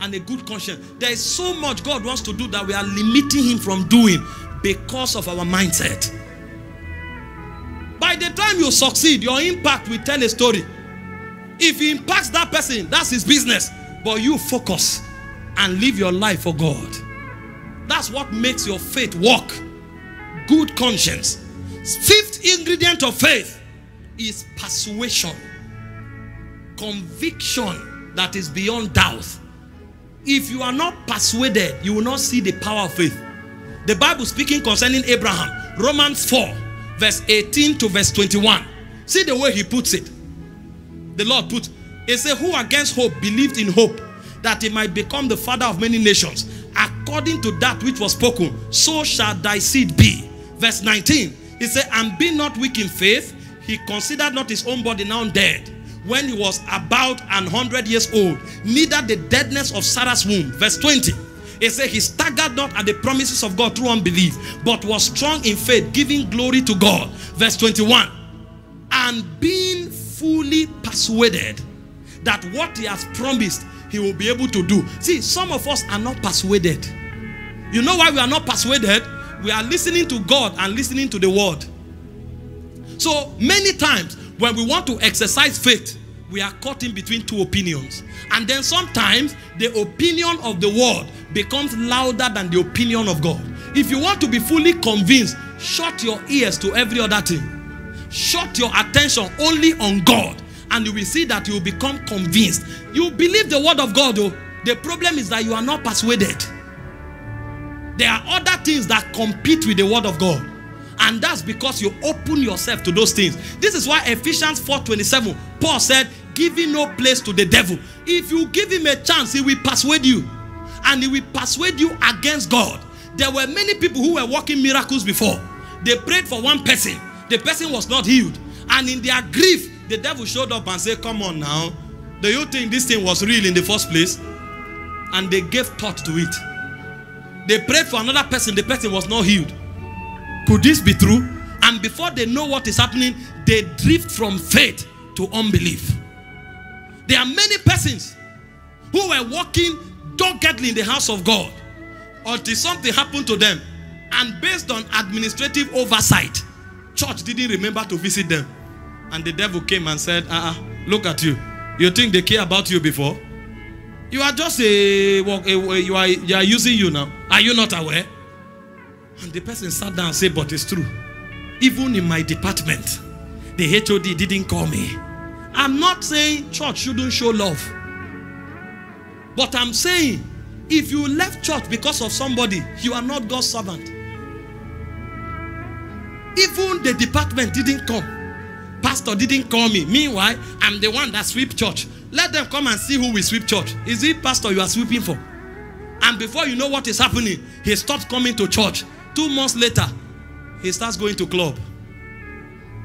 and a good conscience. There is so much God wants to do that we are limiting Him from doing because of our mindset. By the time you succeed, your impact will tell a story. If he impacts that person, that's his business. But you focus and live your life for God. That's what makes your faith work. Good conscience. Fifth ingredient of faith is persuasion, conviction that is beyond doubt. If you are not persuaded, you will not see the power of faith. The Bible speaking concerning Abraham, Romans 4, verse 18 to verse 21. See the way he puts it. The Lord put, He said, Who against hope believed in hope that he might become the father of many nations, according to that which was spoken, so shall thy seed be. Verse 19, he said, And be not weak in faith, he considered not his own body now dead, when he was about an hundred years old, neither the deadness of Sarah's womb. Verse 20, he said, He staggered not at the promises of God through unbelief, but was strong in faith, giving glory to God. Verse 21, and being fully persuaded that what he has promised he will be able to do. See, some of us are not persuaded. You know why we are not persuaded? We are listening to God and listening to the word. So many times when we want to exercise faith, we are caught in between two opinions. And then sometimes the opinion of the world becomes louder than the opinion of God. If you want to be fully convinced, shut your ears to every other thing. Shut your attention only on God and you will see that you will become convinced. You believe the word of God though. The problem is that you are not persuaded. There are other things that compete with the word of God. And that's because you open yourself to those things. This is why Ephesians 4:27, Paul said, giving no place to the devil. If you give him a chance, he will persuade you. And he will persuade you against God. There were many people who were working miracles before. They prayed for one person. The person was not healed. And in their grief, the devil showed up and said, Come on now. Do you think this thing was real in the first place? And they gave thought to it. They prayed for another person, the person was not healed. Could this be true? And before they know what is happening, they drift from faith to unbelief. There are many persons who were walking doggedly in the house of God until something happened to them. And based on administrative oversight, church didn't remember to visit them. And the devil came and said, uh-uh, look at you. You think they care about you before? You are just a, a you are you are using you now. Are you not aware? And the person sat down and said, But it's true. Even in my department, the HOD didn't call me. I'm not saying church shouldn't show love. But I'm saying if you left church because of somebody, you are not God's servant. Even the department didn't come. Pastor didn't call me. Meanwhile, I'm the one that sweep church. Let them come and see who will sweep church. Is it pastor you are sweeping for? And before you know what is happening, he stops coming to church. Two months later, he starts going to club.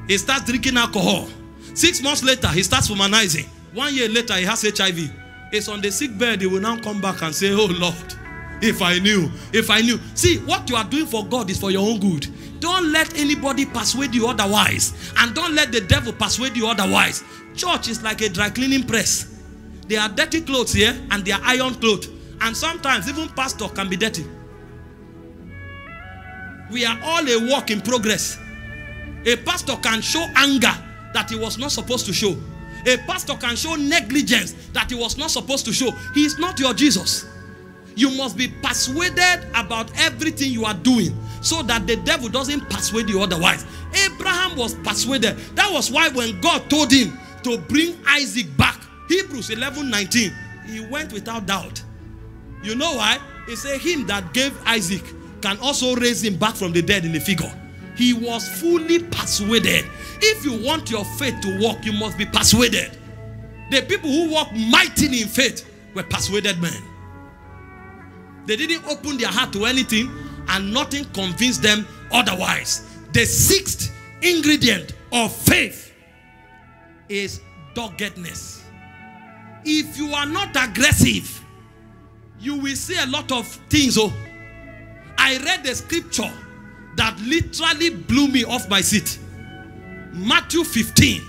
He starts drinking alcohol. Six months later, he starts womanizing. One year later, he has HIV. It's on the sick bed, he will now come back and say, Oh Lord, if I knew, if I knew. See, what you are doing for God is for your own good. Don't let anybody persuade you otherwise. And don't let the devil persuade you otherwise. Church is like a dry cleaning press. There are dirty clothes here and there are iron clothes. And sometimes even pastor can be dirty. We are all a work in progress. A pastor can show anger that he was not supposed to show. A pastor can show negligence that he was not supposed to show. He is not your Jesus. You must be persuaded about everything you are doing so that the devil doesn't persuade you otherwise. Abraham was persuaded. That was why when God told him to bring Isaac back, Hebrews 11 19, he went without doubt. You know why? He said, Him that gave Isaac can also raise him back from the dead in the figure. He was fully persuaded. If you want your faith to work, you must be persuaded. The people who walk mightily in faith were persuaded men. They didn't open their heart to anything, and nothing convinced them otherwise. The sixth ingredient of faith is doggedness. If you are not aggressive, you will see a lot of things. Oh, I read the scripture that literally blew me off my seat. Matthew 15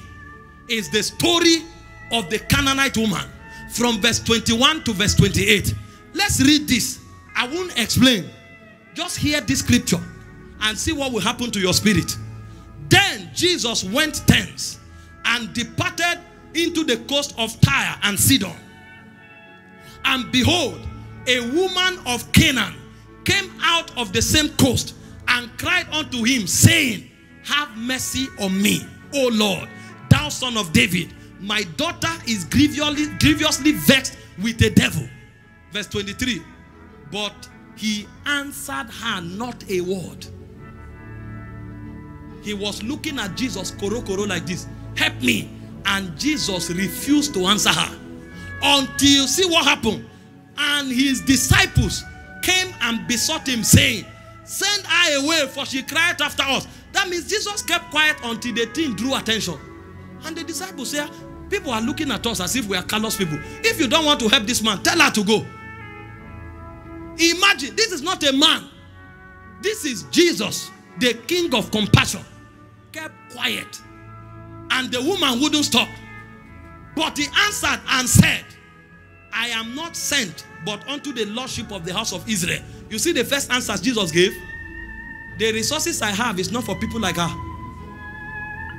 is the story of the Canaanite woman from verse 21 to verse 28. Let's read this. I won't explain. Just hear this scripture and see what will happen to your spirit. Then Jesus went thence and departed into the coast of Tyre and Sidon. And behold, a woman of Canaan came out of the same coast and cried unto him, saying, Have mercy on me, O Lord, thou son of David. My daughter is grievously, grievously vexed with the devil. Verse 23. But he answered her not a word. He was looking at Jesus, koro koro like this. Help me. And Jesus refused to answer her. Until, see what happened. And his disciples came and besought him, saying, Send her away, for she cried after us. That means Jesus kept quiet until the thing drew attention. And the disciples said, People are looking at us as if we are callous people. If you don't want to help this man, tell her to go. Imagine, this is not a man. This is Jesus, the king of compassion. Kept quiet. And the woman wouldn't stop. But he answered and said, I am not sent but unto the lordship of the house of Israel. You see the first answers Jesus gave? The resources I have is not for people like her.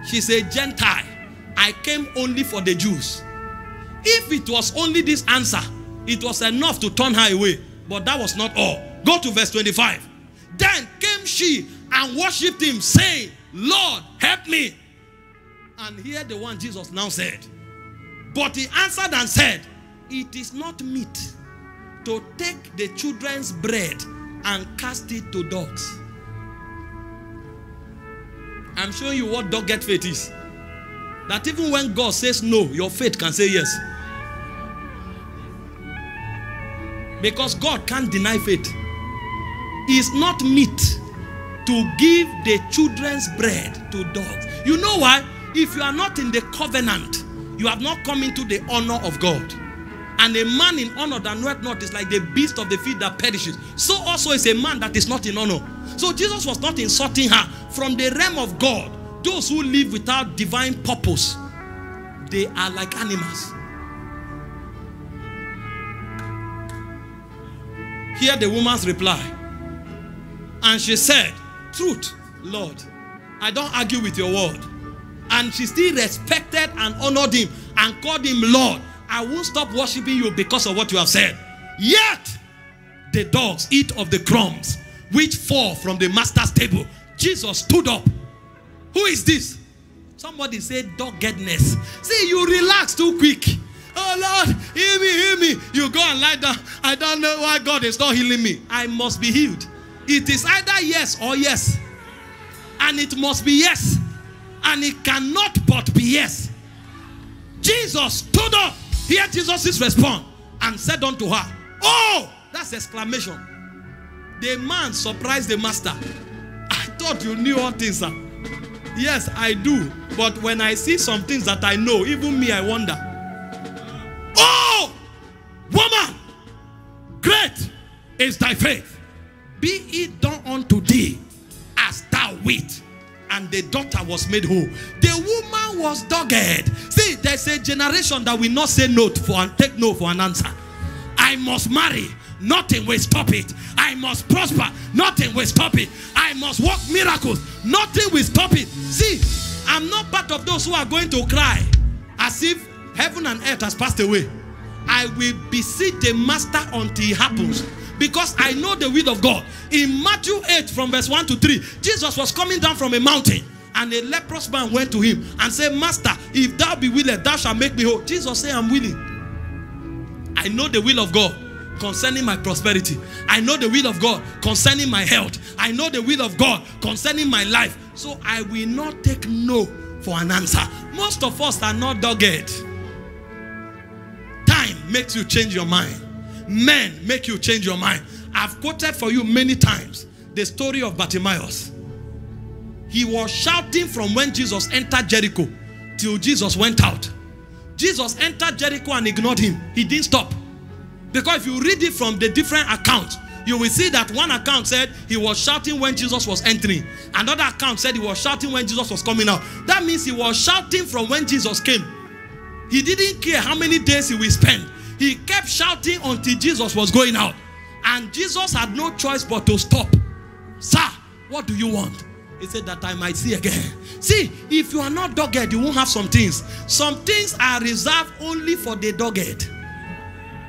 She's a Gentile. I came only for the Jews. If it was only this answer, it was enough to turn her away. But that was not all. Go to verse 25. Then came she and worshipped him, saying, Lord, help me. And here the one Jesus now said. But he answered and said, It is not meet to take the children's bread and cast it to dogs. I'm showing you what dog get faith is. That even when God says no, your faith can say yes. Because God can't deny faith. It's not meet to give the children's bread to dogs. You know why? If you are not in the covenant, you have not come into the honor of God. And a man in honor that knoweth not is like the beast of the field that perishes. So also is a man that is not in honor. So Jesus was not insulting her. From the realm of God, those who live without divine purpose, they are like animals. Hear the woman's reply. And she said, Truth, Lord, I don't argue with your word. And she still respected and honored him and called him Lord. I won't stop worshiping you because of what you have said. Yet, the dogs eat of the crumbs which fall from the master's table. Jesus stood up. Who is this? Somebody said doggedness. See, you relax too quick. Oh Lord, heal me, heal me. You go and lie down. I don't know why God is not healing me. I must be healed. It is either yes or yes. And it must be yes. And it cannot but be yes. Jesus stood up. Hear Jesus' response and said unto her, Oh, that's exclamation. The man surprised the master. I thought you knew all things, sir. Yes, I do. But when I see some things that I know, even me, I wonder. Is thy faith. Be it done unto thee as thou wilt. And the daughter was made whole. The woman was dogged. See, there's a generation that will not say no for and take no for an answer. I must marry. Nothing will stop it. I must prosper. Nothing will stop it. I must work miracles. Nothing will stop it. See, I'm not part of those who are going to cry as if heaven and earth has passed away. I will beseech the master until it happens. Because I know the will of God. In Matthew 8, from verse 1 to 3, Jesus was coming down from a mountain. And a leprous man went to him and said, Master, if thou be willing, thou shalt make me whole. Jesus said, I'm willing. I know the will of God concerning my prosperity. I know the will of God concerning my health. I know the will of God concerning my life. So I will not take no for an answer. Most of us are not dogged. Time makes you change your mind. Men make you change your mind. I've quoted for you many times the story of Bartimaeus. He was shouting from when Jesus entered Jericho till Jesus went out. Jesus entered Jericho and ignored him. He didn't stop. Because if you read it from the different accounts, you will see that one account said he was shouting when Jesus was entering. Another account said he was shouting when Jesus was coming out. That means he was shouting from when Jesus came. He didn't care how many days he will spend. He kept shouting until Jesus was going out. And Jesus had no choice but to stop. Sir, what do you want? He said that I might see again. See, if you are not dogged, you won't have some things. Some things are reserved only for the dogged.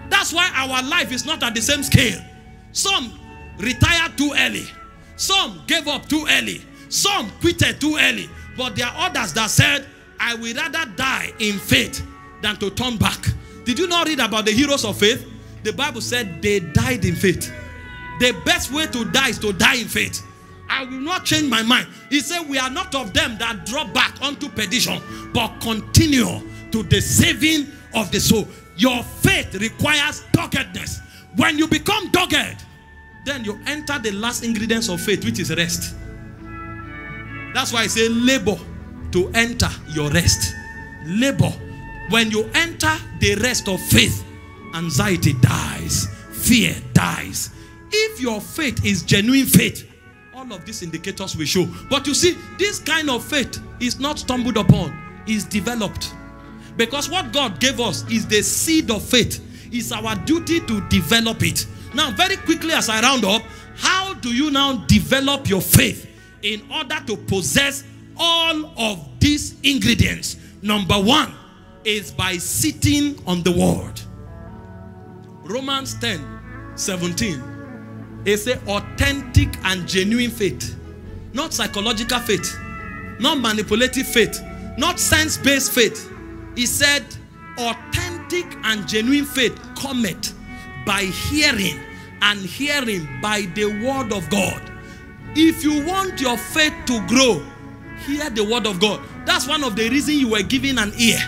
That's why our life is not at the same scale. Some retired too early. Some gave up too early. Some quitted too early. But there are others that said, I will rather die in faith than to turn back. Did you not read about the heroes of faith? The Bible said they died in faith. The best way to die is to die in faith. I will not change my mind. He said, We are not of them that drop back unto perdition, but continue to the saving of the soul. Your faith requires doggedness. When you become dogged, then you enter the last ingredients of faith, which is rest. That's why I say labor to enter your rest. Labor. When you enter the rest of faith, anxiety dies, fear dies. If your faith is genuine faith, all of these indicators will show. But you see, this kind of faith is not stumbled upon, is developed. Because what God gave us is the seed of faith. It's our duty to develop it. Now, very quickly as I round up, how do you now develop your faith in order to possess all of these ingredients? Number one is by sitting on the word. Romans 10 17. It's a authentic and genuine faith, not psychological faith, not manipulative faith, not science based faith. He said, authentic and genuine faith cometh by hearing, and hearing by the word of God. If you want your faith to grow, hear the word of God. That's one of the reasons you were given an ear.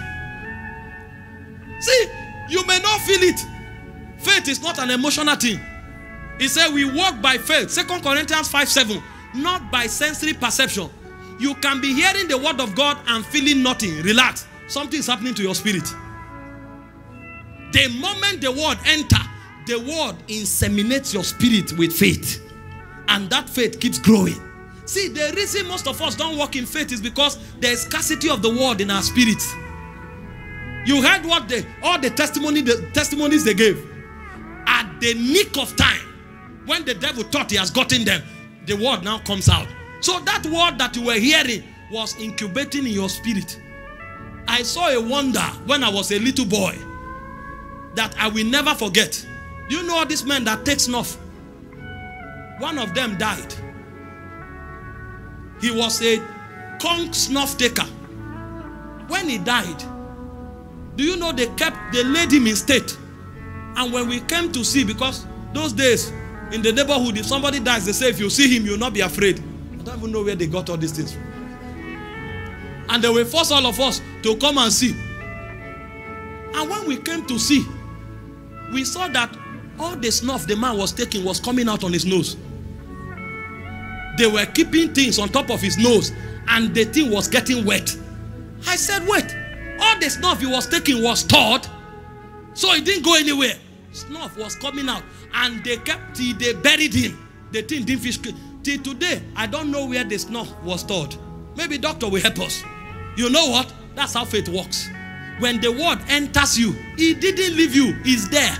See, you may not feel it. Faith is not an emotional thing. He said, We walk by faith. Second Corinthians 5 7. Not by sensory perception. You can be hearing the word of God and feeling nothing. Relax. Something is happening to your spirit. The moment the word enter, the word inseminates your spirit with faith. And that faith keeps growing. See, the reason most of us don't walk in faith is because there is scarcity of the word in our spirits. You heard what they all the testimony the testimonies they gave. At the nick of time, when the devil thought he has gotten them, the word now comes out. So that word that you were hearing was incubating in your spirit. I saw a wonder when I was a little boy that I will never forget. Do you know this man that takes snuff? One of them died. He was a conch snuff taker. When he died, do you know they kept, they laid him in state. And when we came to see, because those days in the neighborhood, if somebody dies, they say, if you see him, you'll not be afraid. I don't even know where they got all these things from. And they will force all of us to come and see. And when we came to see, we saw that all the snuff the man was taking was coming out on his nose. They were keeping things on top of his nose, and the thing was getting wet. I said, Wait, all the snuff he was taking was stored, so it didn't go anywhere. Snuff was coming out, and they kept they buried him. The thing didn't fish. Till today, I don't know where the snuff was stored. Maybe doctor will help us. You know what? That's how faith works. When the word enters you, it didn't leave you, it's there.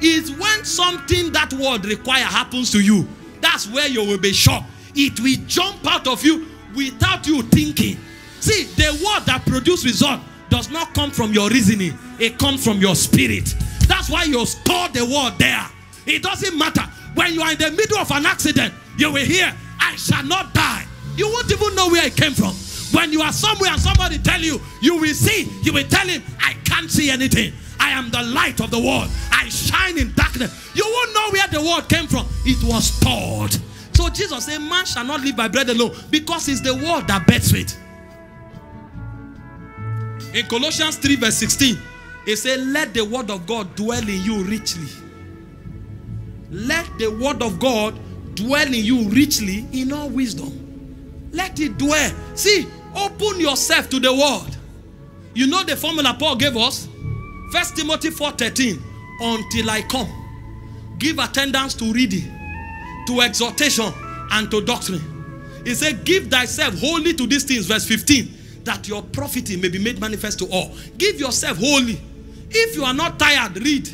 It's when something that word require happens to you. That's where you will be shocked. It will jump out of you without you thinking. See, the word that produces result does not come from your reasoning, it comes from your spirit. That's why you store the word there. It doesn't matter. When you are in the middle of an accident, you will hear, I shall not die. You won't even know where it came from. When you are somewhere and somebody tell you, you will see, you will tell him, I can't see anything. I am the light of the world. I shine in darkness. You won't know where the word came from. It was stored. So Jesus said, Man shall not live by bread alone because it's the word that bears it. In Colossians 3, verse 16, it said, Let the word of God dwell in you richly. Let the word of God dwell in you richly in all wisdom. Let it dwell. See, open yourself to the word. You know the formula Paul gave us? First Timothy 4:13. Until I come, give attendance to reading, to exhortation, and to doctrine. He said, Give thyself wholly to these things, verse 15, that your profiting may be made manifest to all. Give yourself wholly. If you are not tired, read.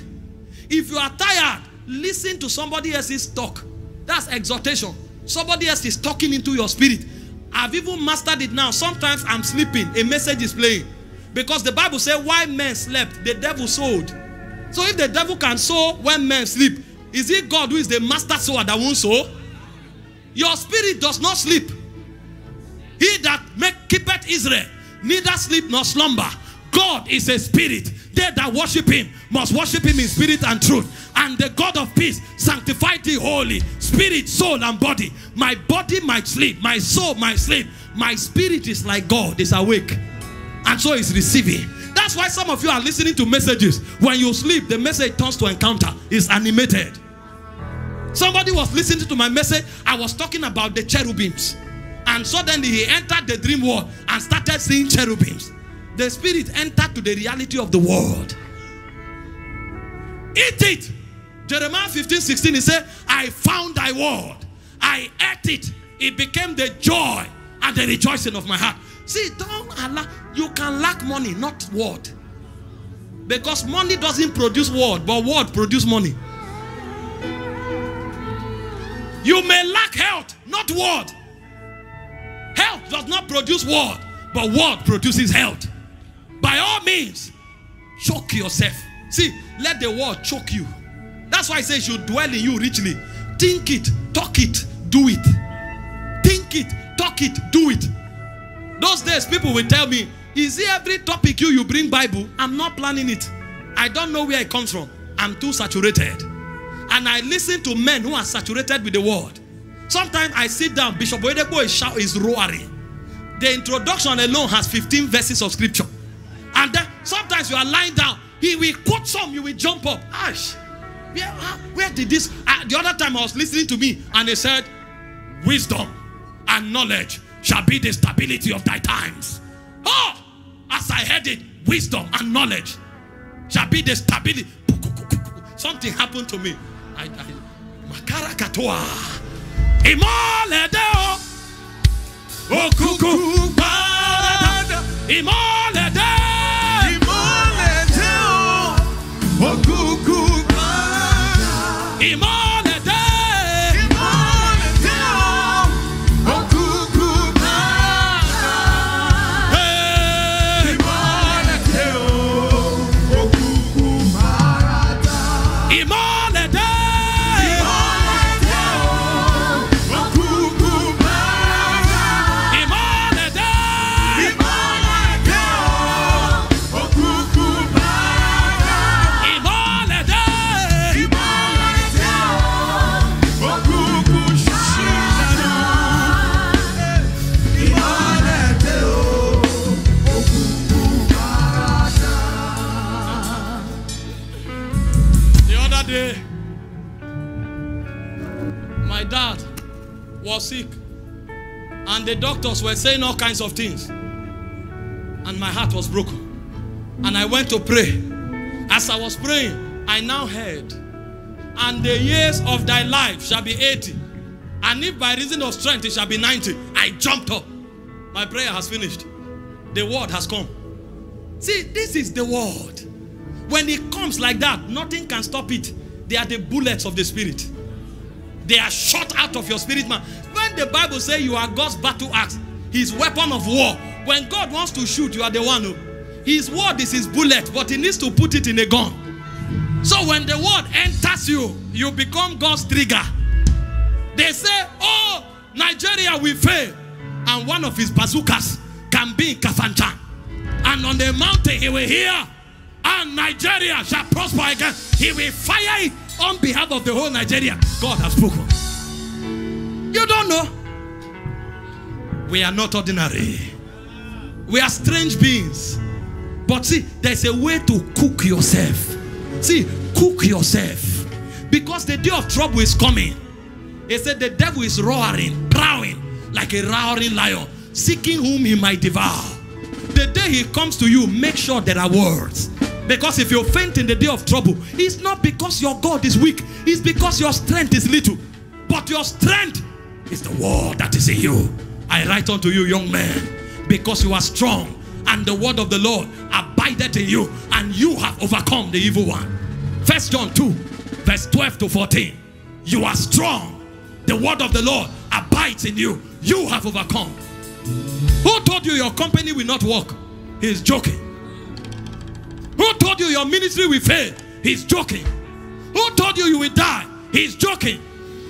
If you are tired, listen to somebody else's talk. That's exhortation. Somebody else is talking into your spirit. I've even mastered it now. Sometimes I'm sleeping, a message is playing. Because the Bible says, why men slept, the devil sowed. So if the devil can sow when men sleep, is it God who is the master sower that won't sow? Your spirit does not sleep. He that make keepeth Israel, neither sleep nor slumber. God is a spirit. They that worship him must worship him in spirit and truth. And the God of peace sanctify thee holy, spirit, soul, and body. My body might sleep, my soul might sleep. My spirit is like God, is awake. And so is receiving. That's why some of you are listening to messages. When you sleep, the message turns to encounter, is animated. Somebody was listening to my message. I was talking about the cherubims. And suddenly he entered the dream world and started seeing cherubims. The spirit entered to the reality of the world. Eat it. Jeremiah 15 16, he said, I found thy word. I ate it. It became the joy and the rejoicing of my heart. See, don't allow, you can lack money, not word. Because money doesn't produce word, but word produce money. You may lack health, not word. Health does not produce word, but word produces health. By all means, choke yourself. See, let the word choke you. That's why I say it should dwell in you richly. Think it, talk it, do it. Think it, talk it, do it. Those days, people will tell me, Is it every topic you you bring Bible? I'm not planning it. I don't know where it comes from. I'm too saturated. And I listen to men who are saturated with the word. Sometimes I sit down, Bishop Oyedepo is, shout, is roaring. The introduction alone has 15 verses of scripture. And then sometimes you are lying down, he will quote some, you will jump up. Ash, where, where did this? Uh, the other time I was listening to me and they said, Wisdom and knowledge shall be the stability of thy times. Oh, as I heard it, wisdom and knowledge. shall be the stability. Something happened to me. I, I, Makara katoa. Ìmọ́lẹ̀ dé o. Òkùnkùn parada. Ìmọ́lẹ̀ day, my dad was sick, and the doctors were saying all kinds of things, and my heart was broken. And I went to pray. As I was praying, I now heard, and the years of thy life shall be 80, and if by reason of strength it shall be 90. I jumped up. My prayer has finished. The word has come. See, this is the word. When it comes like that, nothing can stop it. They are the bullets of the spirit. They are shot out of your spirit, man. When the Bible says you are God's battle axe, his weapon of war. When God wants to shoot, you are the one who. His word is his bullet, but he needs to put it in a gun. So when the word enters you, you become God's trigger. They say, Oh, Nigeria will fail. And one of his bazookas can be in Kafanchan. And on the mountain, he will hear, and Nigeria shall prosper again. He will fire it on behalf of the whole Nigeria. God has spoken. You don't know. We are not ordinary. We are strange beings. But see, there's a way to cook yourself. See, cook yourself. Because the day of trouble is coming. He said the devil is roaring, prowling like a roaring lion, seeking whom he might devour. The day he comes to you, make sure there are words. Because if you faint in the day of trouble, it's not because your God is weak, it's because your strength is little. But your strength is the word that is in you. I write unto you, young man, because you are strong, and the word of the Lord abideth in you, and you have overcome the evil one. First John 2, verse 12 to 14. You are strong. The word of the Lord abides in you. You have overcome. Who told you your company will not work? He's joking. Who told you your ministry will fail? He's joking. Who told you you will die? He's joking.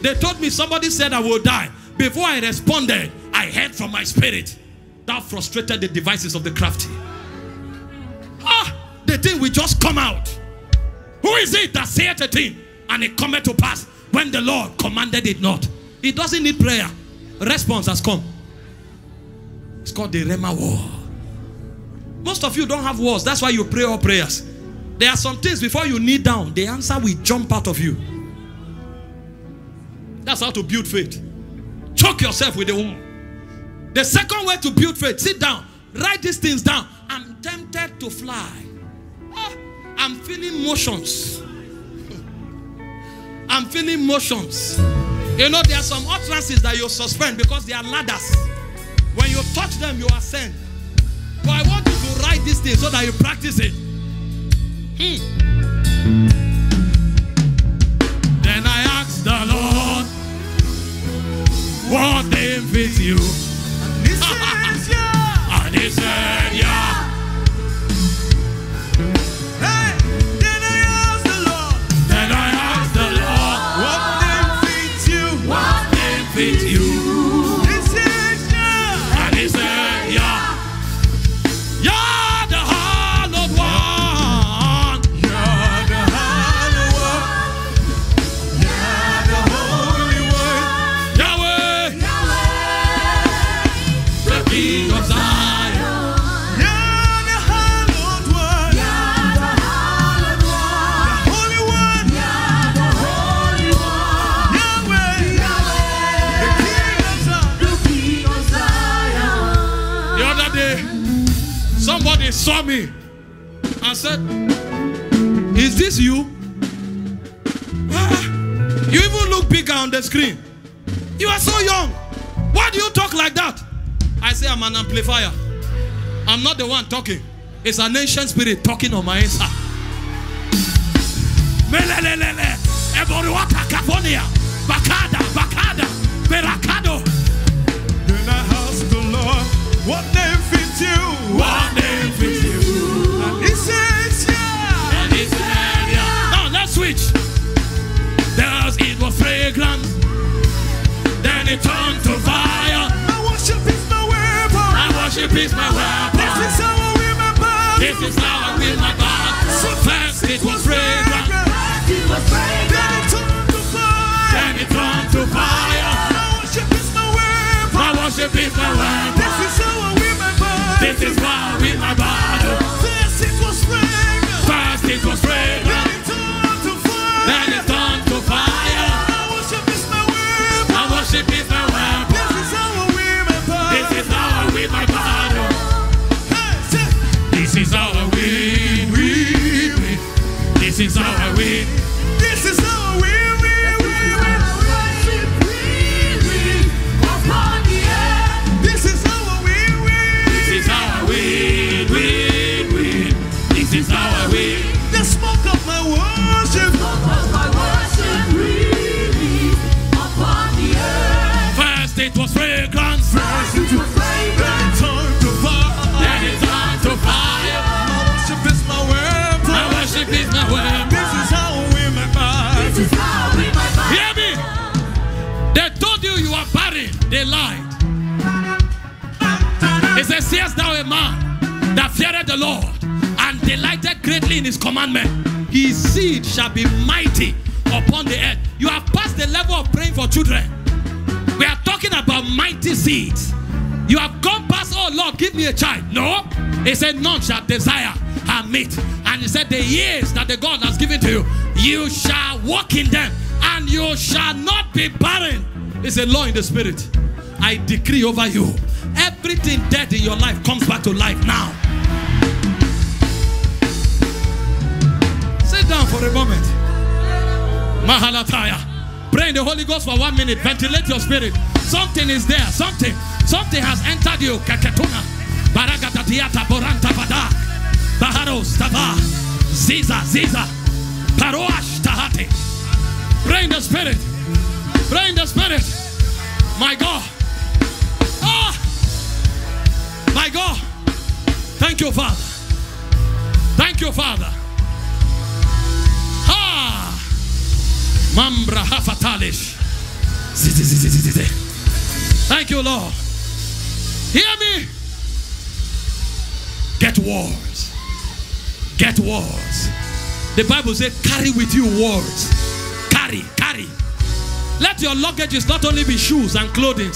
They told me somebody said I will die. Before I responded, I heard from my spirit. That frustrated the devices of the crafty. Ah, the thing will just come out. Who is it that saith a thing and it cometh to pass when the Lord commanded it not? It doesn't need prayer. Response has come. It's called the Rhema war. Most of you don't have wars. That's why you pray all prayers. There are some things before you kneel down, the answer will jump out of you. That's how to build faith. Choke yourself with the word. The second way to build faith, sit down, write these things down. I'm tempted to fly. Ah, I'm feeling motions. I'm feeling motions. You know, there are some utterances that you suspend because they are ladders. When you touch them, you ascend. But I want you to write these things so that you practice it. Hmm. Then I asked the Lord, what name fits you? And he said, yeah. Then talking. It's an ancient spirit talking on my inside. Melelelele. Eboriwata California. Bakada, Bakada, Berakado. Then I asked the Lord, what name fits you? What name fits you? And he says, yeah. And he said, yeah. Now let's switch. There's it was fragrant. Then it turned to fire. My worship is my weapon. My worship is my weapon. His commandment? His seed shall be mighty upon the earth. You have passed the level of praying for children. We are talking about mighty seeds. You have gone past, oh Lord, give me a child. No. He said, None shall desire her meat. And he said, The years that the God has given to you, you shall walk in them, and you shall not be barren. It's a law in the spirit. I decree over you. Everything dead in your life comes back to life now. Mahalataya. Pray in the Holy Ghost for one minute. Ventilate your spirit. Something is there. Something. Something has entered you. Kaketuna. Baragatatiata Boranta Bada. Baharos Tava. Ziza Ziza. Paroash Tahate. Pray in the spirit. Pray in the spirit. My God. Ah. My God. Thank you, Father. Thank you, Father. Mambra hafatalish. Thank you, Lord. Hear me. Get words. Get words. The Bible says, carry with you words. Carry, carry. Let your luggages not only be shoes and clothing.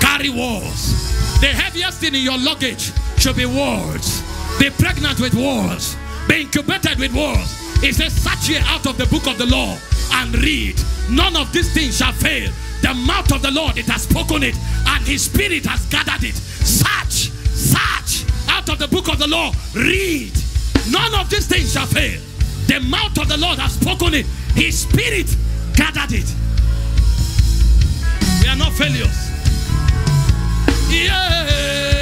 Carry words. The heaviest thing in your luggage should be words. Be pregnant with words. Be incubated with words. It says, search ye out of the book of the law and read. None of these things shall fail. The mouth of the Lord, it has spoken it, and his spirit has gathered it. Search, search out of the book of the law. Read. None of these things shall fail. The mouth of the Lord has spoken it. His spirit gathered it. We are not failures. Yeah.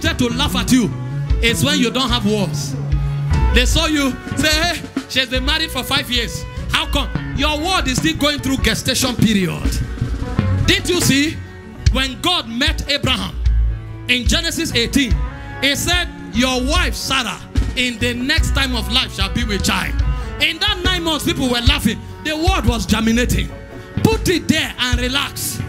To laugh at you is when you don't have words. They saw you say, hey, she's been married for five years. How come? Your word is still going through gestation period. Did you see when God met Abraham in Genesis 18? He said, Your wife Sarah in the next time of life shall be with child. In that nine months, people were laughing. The word was germinating. Put it there and relax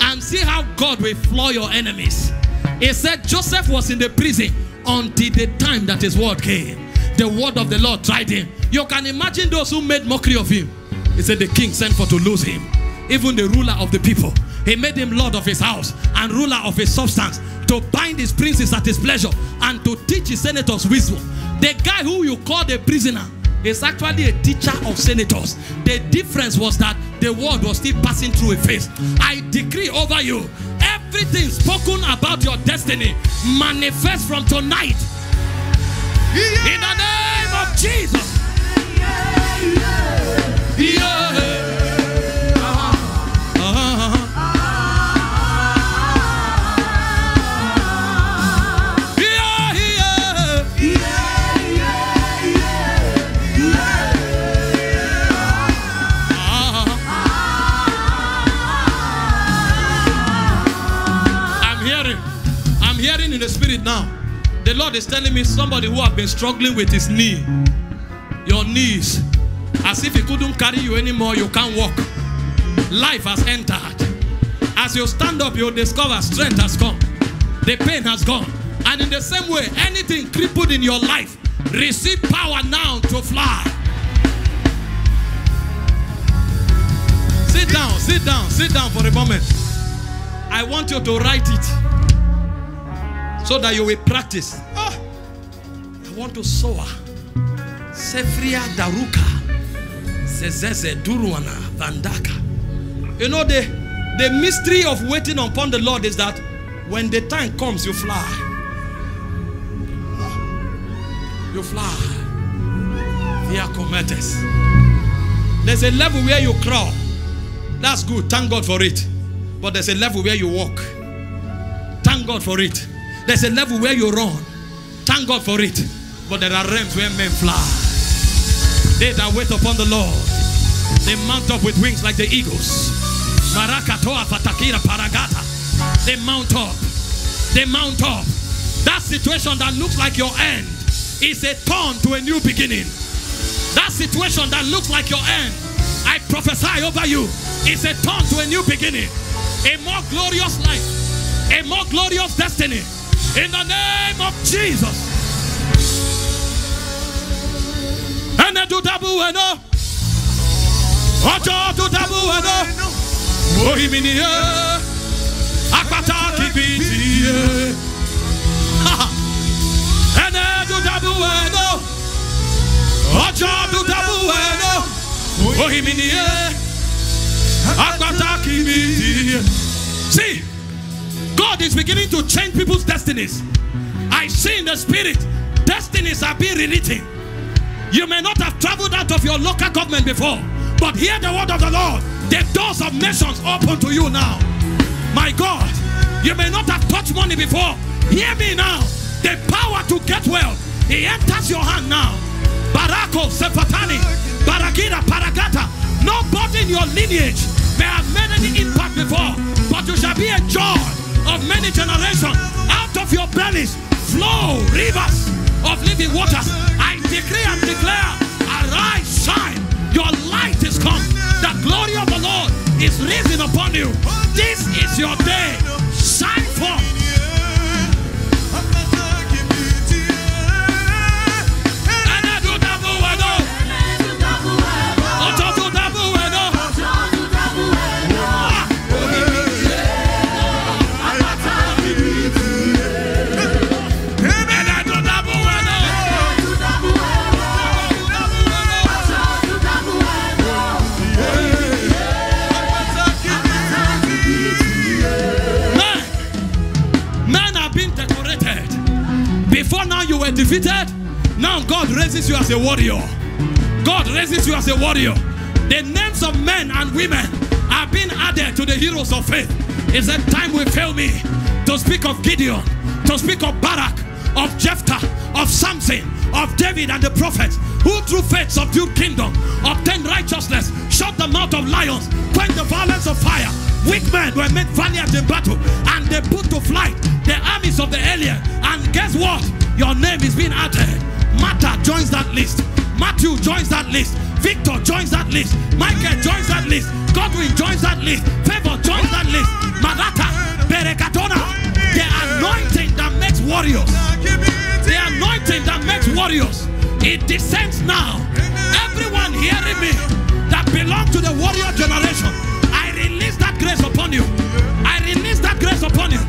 and see how God will floor your enemies. He said Joseph was in the prison until the time that his word came. The word of the Lord tried him. You can imagine those who made mockery of him. He said the king sent for to lose him. Even the ruler of the people. He made him lord of his house and ruler of his substance to bind his princes at his pleasure and to teach his senators wisdom. The guy who you call the prisoner is actually a teacher of senators. The difference was that the word was still passing through a face. I decree over you everything spoken about your destiny manifest from tonight in the name of Jesus. Yeah. Uh-huh. Lord is telling me somebody who have been struggling with his knee, your knees, as if he couldn't carry you anymore, you can't walk. Life has entered. As you stand up, you'll discover strength has come, the pain has gone. And in the same way, anything crippled in your life, receive power now to fly. Sit down, sit down, sit down for a moment. I want you to write it so that you will practice. Want to soar. Sefria Daruka. Zezeze Duruana Vandaka. You know, the, the mystery of waiting upon the Lord is that when the time comes, you fly. You fly. Via cometes. There's a level where you crawl. That's good. Thank God for it. But there's a level where you walk. Thank God for it. There's a level where you run. Thank God for it. But there are realms where men fly. They that wait upon the Lord, they mount up with wings like the eagles. Paragata. They mount up. They mount up. That situation that looks like your end is a turn to a new beginning. That situation that looks like your end, I prophesy over you, is a turn to a new beginning. A more glorious life. A more glorious destiny. In the name of Jesus. Ene tutabu eno. Ojo tutabu eno. Ohimini ye. Akpata kibiti ye. Ene tutabu eno. Ojo tutabu eno. Ohimini ye. Akpata kibiti ye. See, God is beginning to change people's destinies. I see in the spirit, destinies are being rewritten. You may not have traveled out of your local government before, but hear the word of the Lord. The doors of nations open to you now. My God, you may not have touched money before. Hear me now. The power to get wealth, it enters your hand now. Barako, Sefatani, Baragida, Paragata. Nobody in your lineage may have made any impact before, but you shall be a joy of many generations. Out of your bellies flow rivers of living waters. Decree and declare, arise, shine. Your light is come. The glory of the Lord is risen upon you. This is your day. Shine as a warrior. God raises you as a warrior. The names of men and women are being added to the heroes of faith. It's a time will fail me to speak of Gideon, to speak of Barak, of Jephthah, of Samson, of David and the prophets who through faith subdued kingdom, obtained righteousness, shut the mouth of lions, quenched the violence of fire. Weak men were made valiant in battle and they put to flight the armies of the alien. And guess what? Your name is being added. Martha joins that list. Matthew joins that list. Victor joins that list. Michael joins that list. Godwin joins that list. Favor joins that list. Marata, Berekatona. The anointing that makes warriors. The anointing that makes warriors. It descends now. Everyone hearing me that belong to the warrior generation. I release that grace upon you. I release that grace upon you.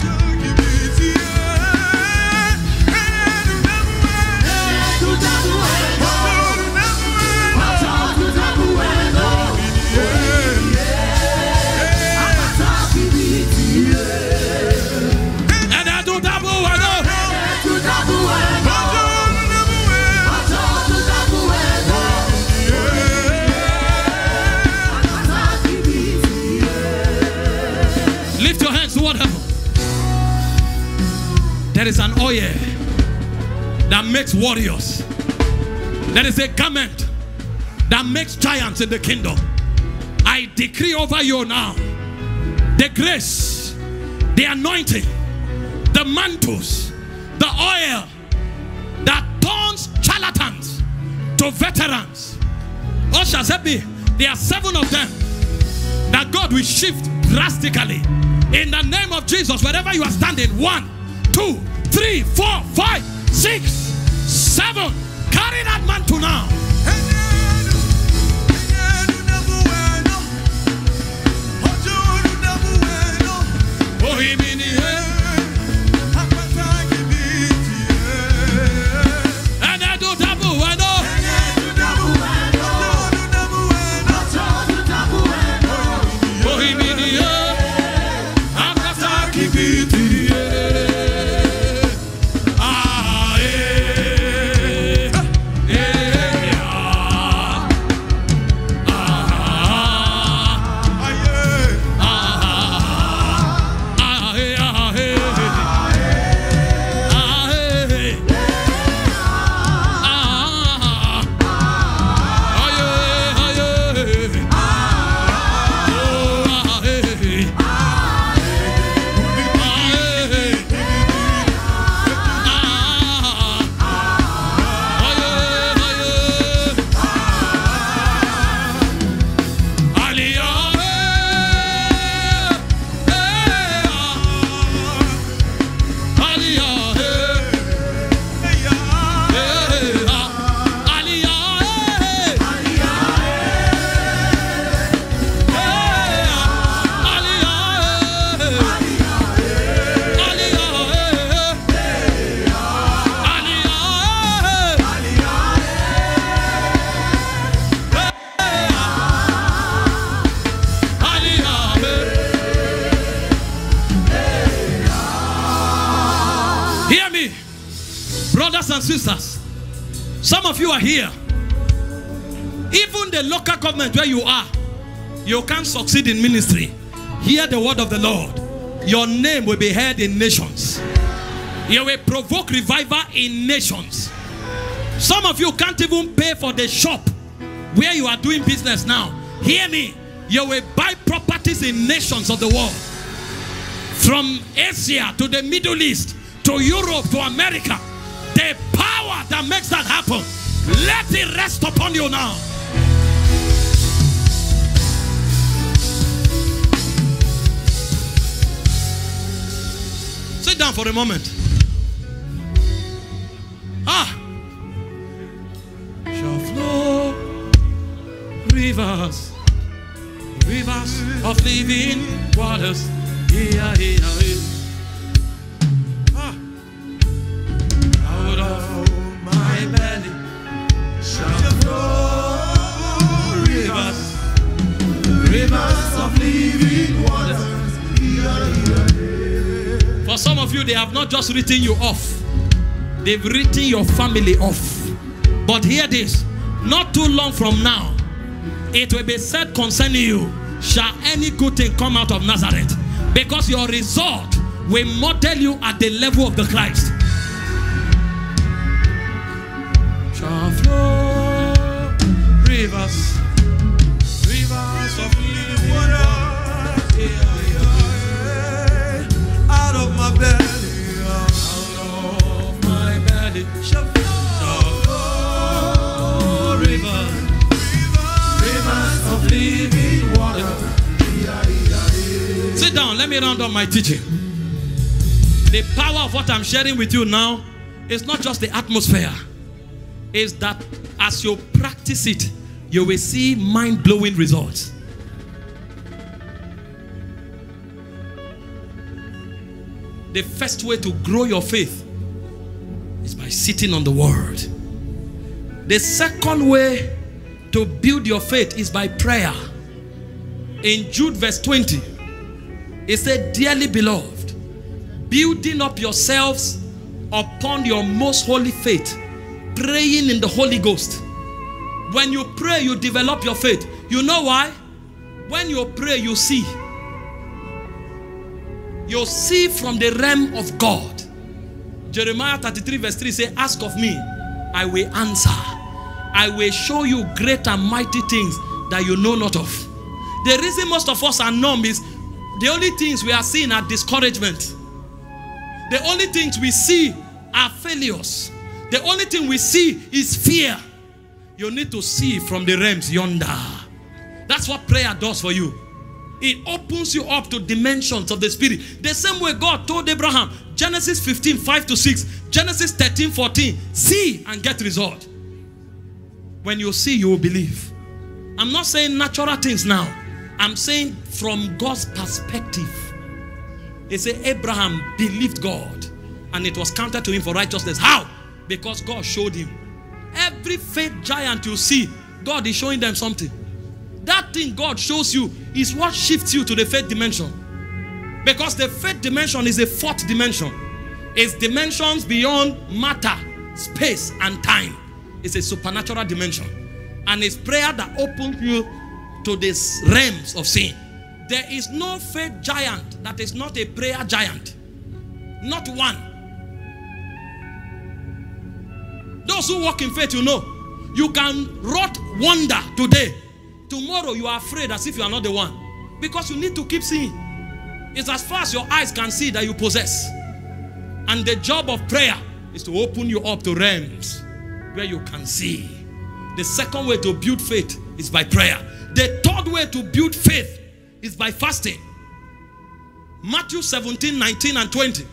There is an oil that makes warriors. There is a garment that makes giants in the kingdom. I decree over you now the grace, the anointing, the mantles, the oil that turns charlatans to veterans. Oh, Help me. There are seven of them that God will shift drastically. In the name of Jesus, wherever you are standing, one, two, three, four, five, six, seven. Carry that mantle now. Oh, he succeed in ministry. Hear the word of the Lord. Your name will be heard in nations. You will provoke revival in nations. Some of you can't even pay for the shop where you are doing business now. Hear me. You will buy properties in nations of the world. From Asia to the Middle East to Europe to America. The power that makes that happen. Let it rest upon you now. Sit down for a moment. Ah. Shall flow rivers, rivers of living waters. Yeah, yeah, yeah. Ah. Out of my belly shall flow rivers, rivers of living waters. Some of you, they have not just written you off, they've written your family off. But hear this not too long from now, it will be said concerning you, shall any good thing come out of Nazareth? Because your result will model you at the level of the Christ. Shall flow rivers, rivers of let me round up my teaching. The power of what I'm sharing with you now is not just the atmosphere, it's that as you practice it, you will see mind blowing results. The first way to grow your faith is by sitting on the word. The second way to build your faith is by prayer. In Jude, verse 20, it said, Dearly beloved, building up yourselves upon your most holy faith, praying in the Holy Ghost. When you pray, you develop your faith. You know why? When you pray, you see. You see from the realm of God. Jeremiah 33, verse 3 say, Ask of me, I will answer. I will show you great and mighty things that you know not of. The reason most of us are numb is the only things we are seeing are discouragement. The only things we see are failures. The only thing we see is fear. You need to see from the realms yonder. That's what prayer does for you. It opens you up to dimensions of the spirit. The same way God told Abraham, Genesis 15, 5 to 6, Genesis 13, 14, see and get result. When you see, you will believe. I'm not saying natural things now. I'm saying from God's perspective. He said, Abraham believed God and it was counted to him for righteousness. How? Because God showed him. Every faith giant you see, God is showing them something. That thing God shows you is what shifts you to the faith dimension. Because the faith dimension is a fourth dimension. It's dimensions beyond matter, space, and time. It's a supernatural dimension. And it's prayer that opens you to these realms of sin. There is no faith giant that is not a prayer giant. Not one. Those who walk in faith, you know, you can wrought wonder today. Tomorrow you are afraid as if you are not the one. Because you need to keep seeing. It's as far as your eyes can see that you possess. And the job of prayer is to open you up to realms where you can see. The second way to build faith is by prayer. The third way to build faith is by fasting. Matthew 17, 19, and 20.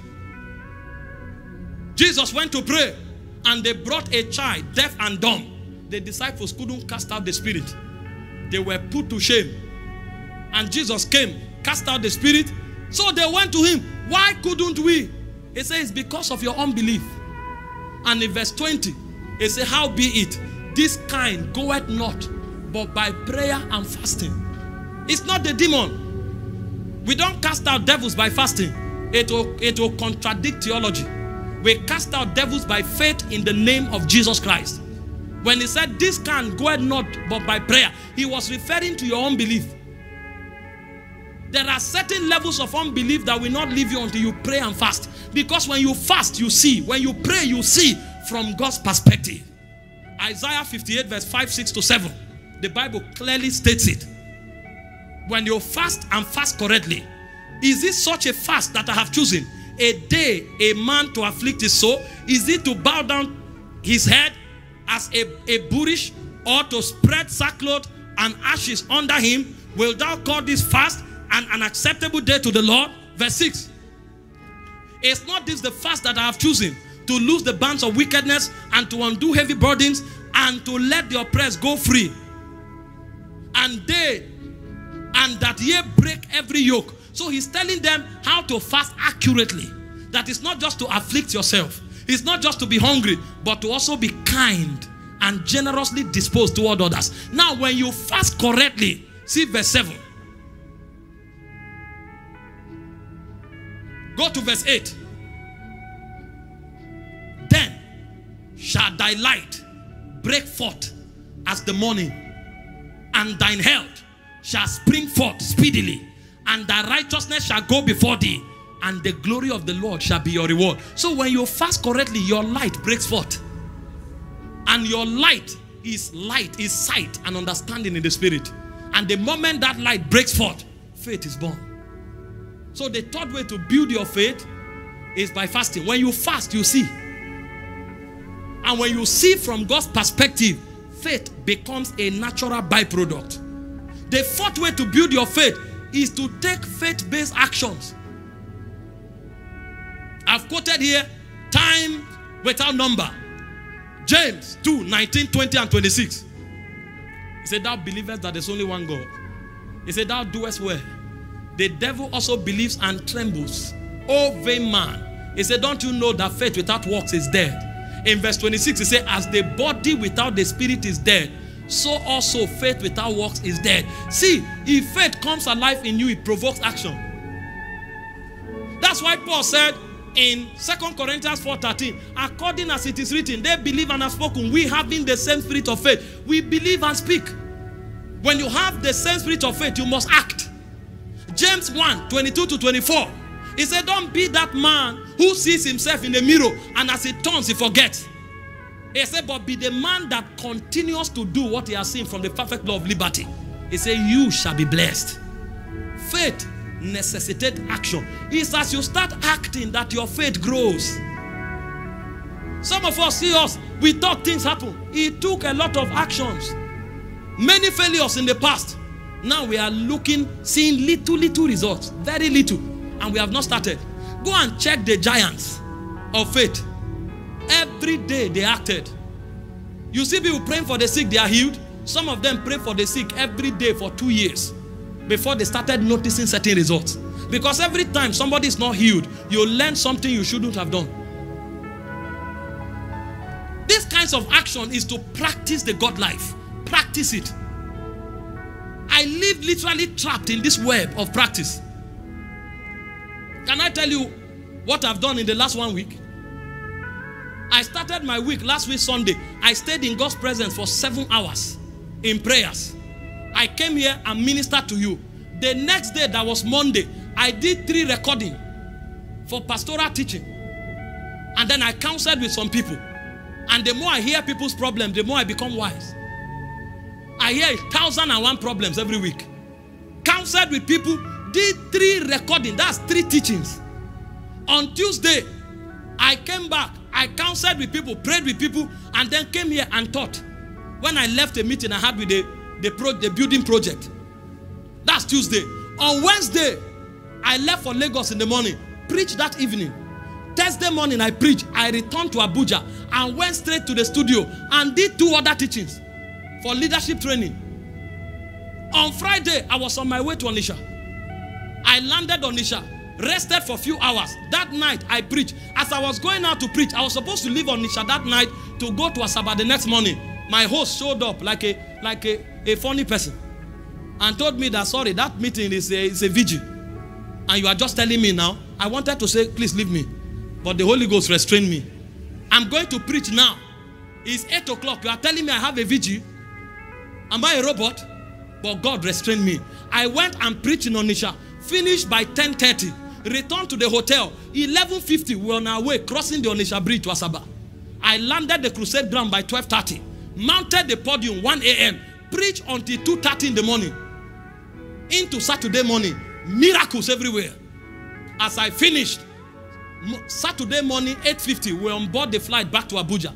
Jesus went to pray and they brought a child, deaf and dumb. The disciples couldn't cast out the spirit, they were put to shame. And Jesus came, cast out the spirit. So they went to him. Why couldn't we? He says, because of your unbelief. And in verse 20, he said, How be it? This kind goeth not, but by prayer and fasting. It's not the demon. We don't cast out devils by fasting. It will, it will contradict theology. We cast out devils by faith in the name of Jesus Christ. When he said, This can go not but by prayer, he was referring to your unbelief. There are certain levels of unbelief that will not leave you until you pray and fast. Because when you fast, you see. When you pray, you see from God's perspective. Isaiah 58, verse 5, 6 to 7. The Bible clearly states it. When you fast and fast correctly, is this such a fast that I have chosen? A day a man to afflict his soul? Is it to bow down his head as a, a boorish or to spread sackcloth and ashes under him? Will thou call this fast and an acceptable day to the Lord? Verse 6. Is not this the fast that I have chosen? To loose the bands of wickedness and to undo heavy burdens and to let the oppressed go free. And they, and that ye break every yoke. So he's telling them how to fast accurately. That is not just to afflict yourself. It's not just to be hungry, but to also be kind and generously disposed toward others. Now, when you fast correctly, see verse 7. Go to verse 8. Then shall thy light break forth as the morning, and thine health shall spring forth speedily, and thy righteousness shall go before thee, and the glory of the Lord shall be your reward. So when you fast correctly, your light breaks forth. And your light is light, is sight and understanding in the spirit. And the moment that light breaks forth, faith is born. So the third way to build your faith is by fasting. When you fast, you see. And when you see from God's perspective, faith becomes a natural byproduct. The fourth way to build your faith is to take faith-based actions. I've quoted here time without number. James 2 19, 20, and 26. He said, Thou believest that there's only one God. He said, Thou doest well. The devil also believes and trembles. O vain man. He said, Don't you know that faith without works is dead? In verse 26, he said, As the body without the spirit is dead, so also faith without works is dead. See, if faith comes alive in you, it provokes action. That's why Paul said in 2 Corinthians 4:13, according as it is written, they believe and have spoken. We having the same spirit of faith, we believe and speak. When you have the same spirit of faith, you must act. James 1 22 to 24. He said, Don't be that man who sees himself in the mirror and as he turns, he forgets. He said, But be the man that continues to do what he has seen from the perfect law of liberty. He said, You shall be blessed. Faith necessitates action. It's as you start acting that your faith grows. Some of us see us, we thought things happen. It took a lot of actions. Many failures in the past. Now we are looking, seeing little, little results. Very little. And we have not started. Go and check the giants of faith. Every day they acted. You see people praying for the sick, they are healed. Some of them pray for the sick every day for two years before they started noticing certain results. Because every time somebody is not healed, you learn something you shouldn't have done. These kinds of action is to practice the God life. Practice it. I live literally trapped in this web of practice. Can I tell you what I've done in the last one week? I started my week last week Sunday. I stayed in God's presence for seven hours in prayers. I came here and ministered to you. The next day, that was Monday, I did three recording for pastoral teaching. And then I counseled with some people. And the more I hear people's problems, the more I become wise. I hear a thousand and one problems every week. Counseled with people, did three recording. That's three teachings. On Tuesday, I came back. I counseled with people, prayed with people, and then came here and taught. When I left a meeting I had with the, the, pro, the building project. That's Tuesday. On Wednesday, I left for Lagos in the morning, preached that evening. Thursday morning, I preached. I returned to Abuja and went straight to the studio and did two other teachings for leadership training. On Friday, I was on my way to Onitsha. I landed on Onitsha, rested for a few hours. That night, I preached. As I was going out to preach, I was supposed to leave Onitsha that night to go to Asaba the next morning. My host showed up like a like a, a funny person and told me that sorry, that meeting is a, is a vigil. And you are just telling me now. I wanted to say, please leave me. But the Holy Ghost restrained me. I'm going to preach now. It's 8 o'clock. You are telling me I have a vigil. Am I a robot? But God restrained me. I went and preached in Onisha. Finished by 10.30. Returned to the hotel. 11.50, we were on our way crossing the Onisha Bridge to Asaba. I landed the crusade ground by 12.30. Mounted the podium 1 a.m. Preached until 2.30 in the morning. Into Saturday morning. Miracles everywhere. As I finished, Saturday morning, 8.50, we were on board the flight back to Abuja.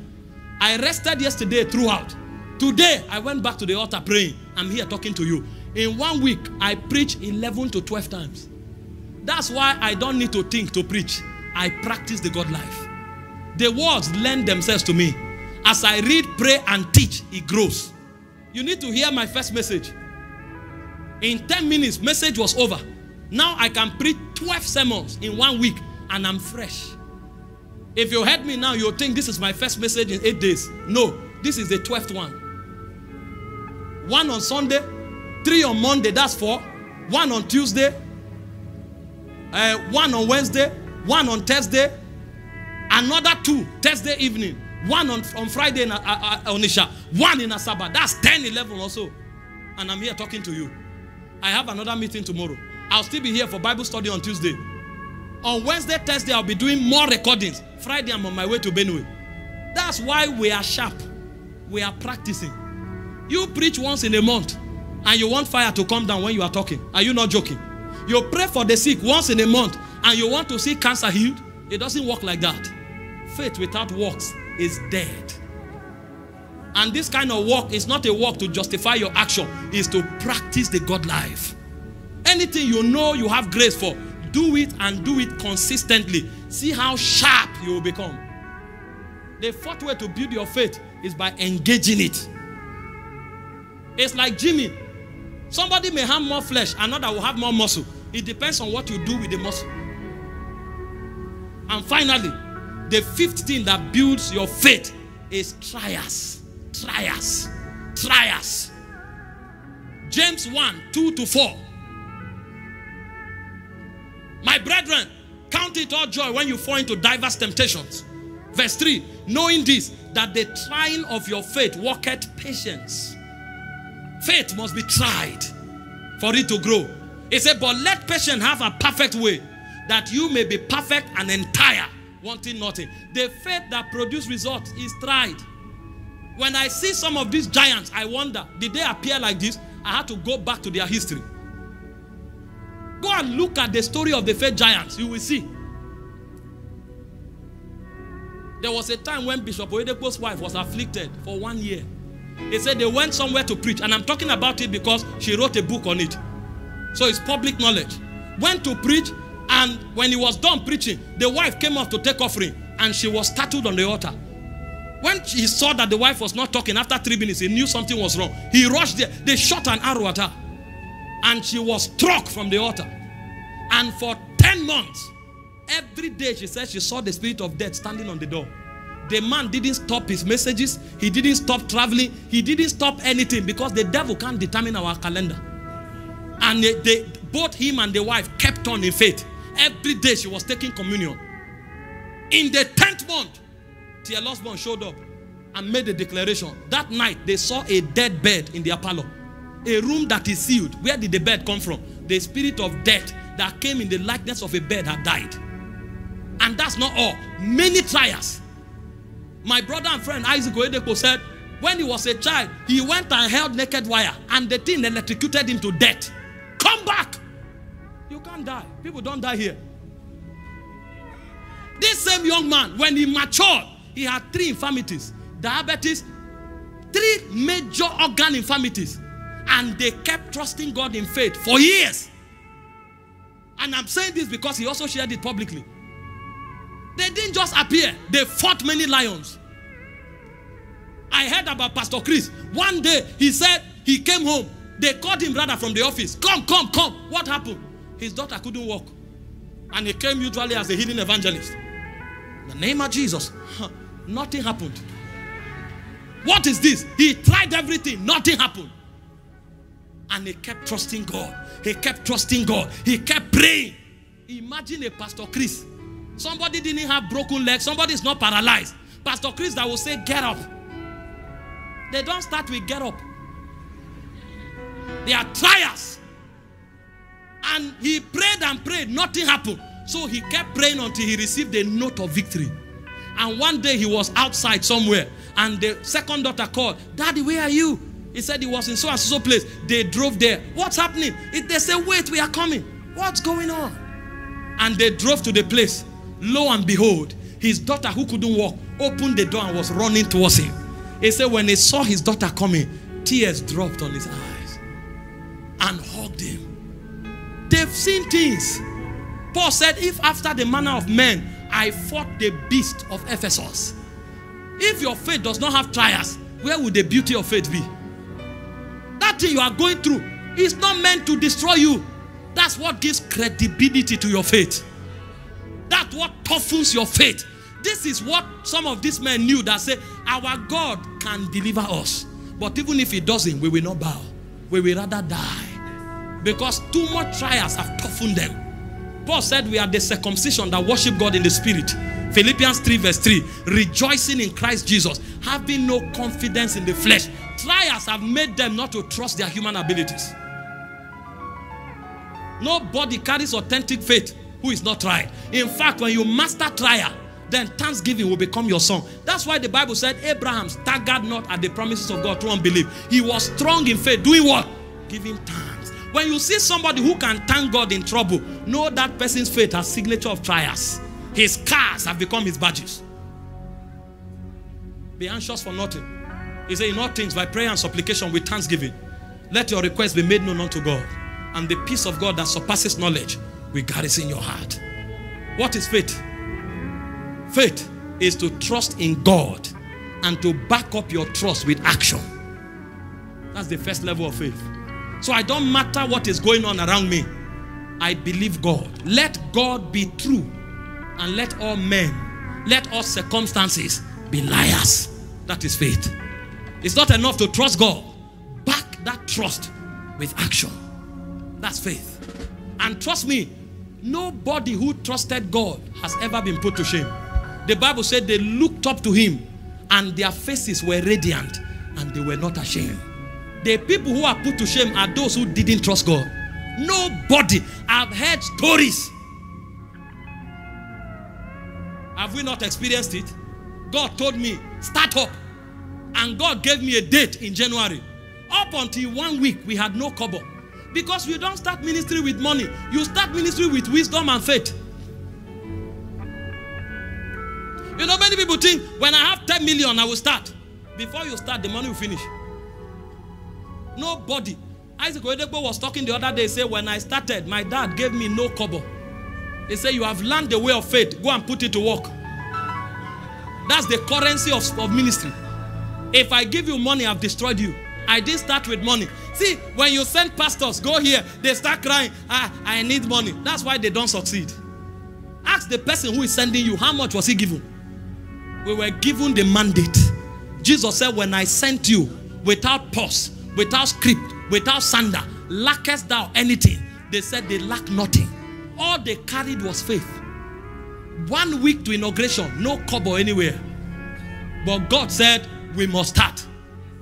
I rested yesterday throughout. Today, I went back to the altar praying. I'm here talking to you. In one week, I preach 11 to 12 times. That's why I don't need to think to preach. I practice the God life. The words lend themselves to me. As I read, pray, and teach, it grows. You need to hear my first message. In 10 minutes, message was over. Now I can preach 12 sermons in one week and I'm fresh. If you heard me now, you'll think this is my first message in eight days. No, this is the 12th one. One on Sunday, three on Monday, that's four. One on Tuesday, uh, one on Wednesday, one on Thursday, another two Thursday evening, one on, on Friday in Onitsha, one in Asaba. That's 10, 11 also. And I'm here talking to you. I have another meeting tomorrow. I'll still be here for Bible study on Tuesday. On Wednesday, Thursday, I'll be doing more recordings. Friday, I'm on my way to Benue. That's why we are sharp. We are practicing. You preach once in a month and you want fire to come down when you are talking. Are you not joking? You pray for the sick once in a month and you want to see cancer healed. It doesn't work like that. Faith without works is dead. And this kind of work is not a work to justify your action, it's to practice the God life. Anything you know you have grace for, do it and do it consistently. see how sharp you will become. The fourth way to build your faith is by engaging it. It's like Jimmy. Somebody may have more flesh, another will have more muscle. It depends on what you do with the muscle. And finally, the fifth thing that builds your faith is trials. Trials. Trials. James 1 2 to 4. My brethren, count it all joy when you fall into diverse temptations. Verse 3 Knowing this, that the trying of your faith worketh patience. Faith must be tried for it to grow. He said, But let patience have a perfect way, that you may be perfect and entire, wanting nothing. The faith that produces results is tried. When I see some of these giants, I wonder, did they appear like this? I had to go back to their history. Go and look at the story of the faith giants. You will see. There was a time when Bishop Oyedepo's wife was afflicted for one year. He said they went somewhere to preach, and I'm talking about it because she wrote a book on it. So it's public knowledge. Went to preach, and when he was done preaching, the wife came up to take offering, and she was tattooed on the altar. When he saw that the wife was not talking after three minutes, he knew something was wrong. He rushed there. They shot an arrow at her, and she was struck from the altar. And for 10 months, every day she said she saw the spirit of death standing on the door. The man didn't stop his messages, he didn't stop traveling, he didn't stop anything because the devil can't determine our calendar. And they, they, both him and the wife kept on in faith. Every day she was taking communion. In the 10th month, T.L. Osborn showed up and made a declaration. That night, they saw a dead bed in their parlor. A room that is sealed. Where did the bed come from? The spirit of death that came in the likeness of a bed had died. And that's not all. Many trials. My brother and friend Isaac Oyedepo said, when he was a child, he went and held naked wire and the thing electrocuted him to death. Come back! You can't die. People don't die here. This same young man, when he matured, he had three infirmities diabetes, three major organ infirmities. And they kept trusting God in faith for years. And I'm saying this because he also shared it publicly. They didn't just appear, they fought many lions. I heard about Pastor Chris. One day he said he came home. They called him rather from the office. Come, come, come. What happened? His daughter couldn't walk. And he came usually as a healing evangelist. In the name of Jesus, nothing happened. What is this? He tried everything, nothing happened. And he kept trusting God. He kept trusting God. He kept praying. Imagine a Pastor Chris. Somebody didn't have broken legs. Somebody is not paralyzed. Pastor Chris that will say, Get up. They don't start with get up. They are trials. And he prayed and prayed, nothing happened. So he kept praying until he received a note of victory. And one day he was outside somewhere, and the second daughter called, Daddy, where are you? He said he was in so and so place. They drove there. What's happening? It, they said, Wait, we are coming. What's going on? And they drove to the place. Lo and behold, his daughter who couldn't walk opened the door and was running towards him. He said, when he saw his daughter coming, tears dropped on his eyes and hugged him. They've seen things. Paul said, If after the manner of men I fought the beast of Ephesus, if your faith does not have trials, where would the beauty of faith be? That thing you are going through is not meant to destroy you. That's what gives credibility to your faith. That's what toughens your faith. This is what some of these men knew that say, Our God can deliver us. But even if He doesn't, we will not bow. We will rather die. Because too much trials have toughened them. Paul said, We are the circumcision that worship God in the spirit. Philippians 3, verse 3 rejoicing in Christ Jesus, having no confidence in the flesh. Trials have made them not to trust their human abilities. Nobody carries authentic faith who is not tried. In fact, when you master trial, then thanksgiving will become your song. That's why the Bible said Abraham staggered not at the promises of God through unbelief. He was strong in faith, doing what? Giving thanks. When you see somebody who can thank God in trouble, know that person's faith has signature of trials. His scars have become his badges. Be anxious for nothing. He said, In all things, by prayer and supplication with thanksgiving, let your requests be made known unto God. And the peace of God that surpasses knowledge will garrison your heart. What is faith? Faith is to trust in God and to back up your trust with action. That's the first level of faith. So I don't matter what is going on around me. I believe God. Let God be true and let all men, let all circumstances be liars. That is faith. It's not enough to trust God. Back that trust with action. That's faith. And trust me, nobody who trusted God has ever been put to shame. The Bible said they looked up to him and their faces were radiant and they were not ashamed. The people who are put to shame are those who didn't trust God. Nobody. I've heard stories. Have we not experienced it? God told me, start up. And God gave me a date in January. Up until one week, we had no kobo. Because we don't start ministry with money. You start ministry with wisdom and faith. You know, many people think when I have 10 million, I will start. Before you start, the money will finish. Nobody. Isaac Oyedepo was talking the other day. He said, When I started, my dad gave me no kobo. He said, You have learned the way of faith. Go and put it to work. That's the currency of, of ministry. If I give you money, I've destroyed you. I didn't start with money. See, when you send pastors, go here, they start crying, ah, I need money. That's why they don't succeed. Ask the person who is sending you, how much was he given? We were given the mandate. Jesus said, When I sent you without pause, without script, without sander, lackest thou anything? They said they lack nothing. All they carried was faith. One week to inauguration, no kobo anywhere. But God said, We must start.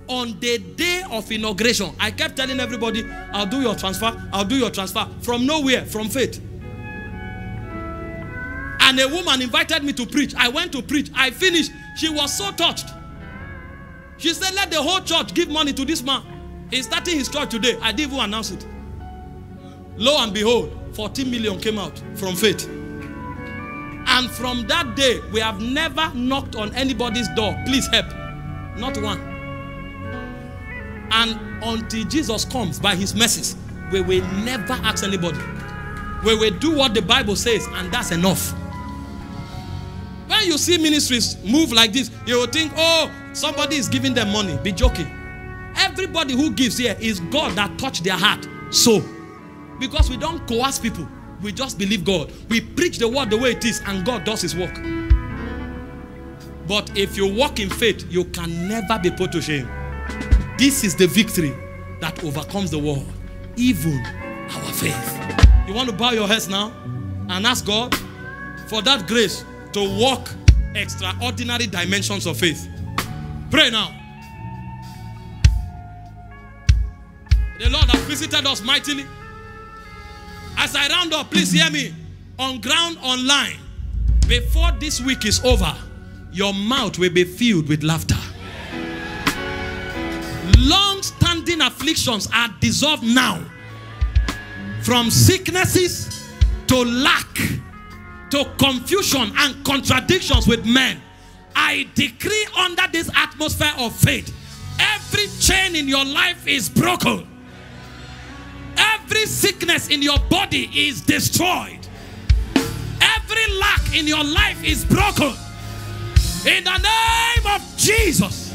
On the day of inauguration, I kept telling everybody, I'll do your transfer, I'll do your transfer. From nowhere, from faith. And a woman invited me to preach. I went to preach. I finished. She was so touched. She said, Let the whole church give money to this man. He's starting his church today. I didn't even announce it. Lo and behold, 14 million came out from faith. And from that day, we have never knocked on anybody's door. Please help. Not one. And until Jesus comes by his mercies, we will never ask anybody. We will do what the Bible says, and that's enough. When you see ministries move like this, you will think, oh, somebody is giving them money. Be joking. Everybody who gives here is God that touched their heart. So, because we don't coerce people, we just believe God. We preach the word the way it is, and God does his work. But if you walk in faith, you can never be put to shame. This is the victory that overcomes the world, even our faith. You want to bow your heads now and ask God for that grace to walk extraordinary dimensions of faith. Pray now. The Lord has visited us mightily. As I round up, please hear me. On ground online, before this week is over, your mouth will be filled with laughter. Long standing afflictions are dissolved now. From sicknesses to lack to confusion and contradictions with men. I decree under this atmosphere of faith, every chain in your life is broken. Every sickness in your body is destroyed. Every lack in your life is broken. In the name of Jesus.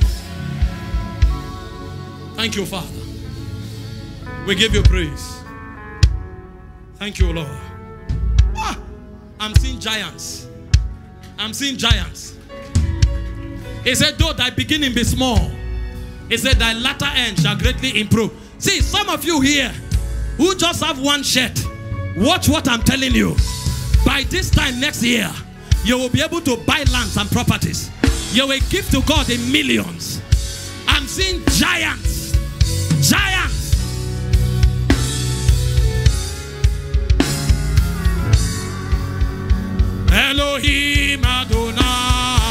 Thank you, Father. We give you praise. Thank you, Lord. Ah, I'm seeing giants. I'm seeing giants. He said, Though thy beginning be small, he said, Thy latter end shall greatly improve. See, some of you here who just have one shirt, watch what I'm telling you. By this time next year, you will be able to buy lands and properties. You will give to God in millions. I'm seeing giants. Giants. Elohim Adonai.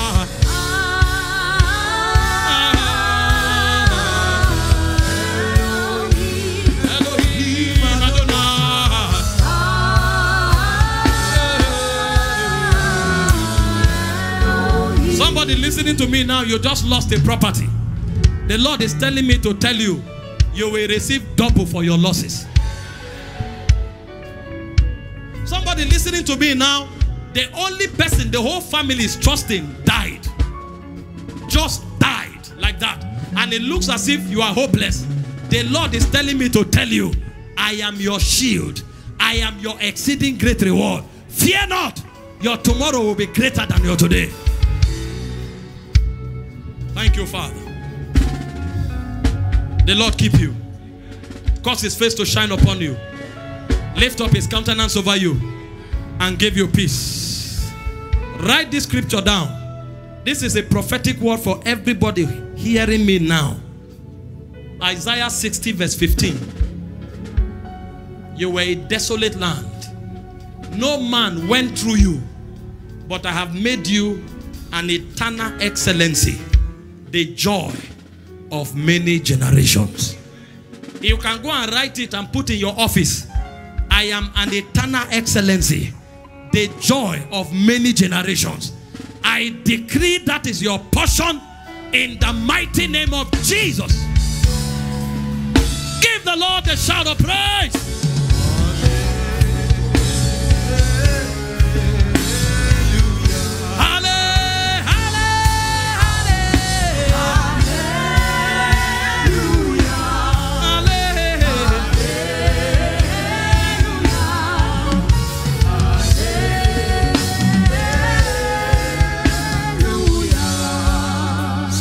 Listening to me now, you just lost a property. The Lord is telling me to tell you, you will receive double for your losses. Somebody listening to me now, The only person the whole family is trusting died. Just died like that. And it looks as if you are hopeless. The Lord is telling me to tell you, I am your shield. I am your exceeding great reward. Fear not. Your tomorrow will be greater than your today. Thank you, Father. The Lord keep you. Cause his face to shine upon you. Lift up his countenance over you and give you peace. Write this scripture down. This is a prophetic word for everybody hearing me now. Isaiah 60, verse 15. You were a desolate land. No man went through you, but I have made you an eternal excellency, the joy of many generations. You can go and write it and put in your office. I am an eternal excellency, the joy of many generations. I decree that is your portion in the mighty name of Jesus. Give the Lord a shout of praise.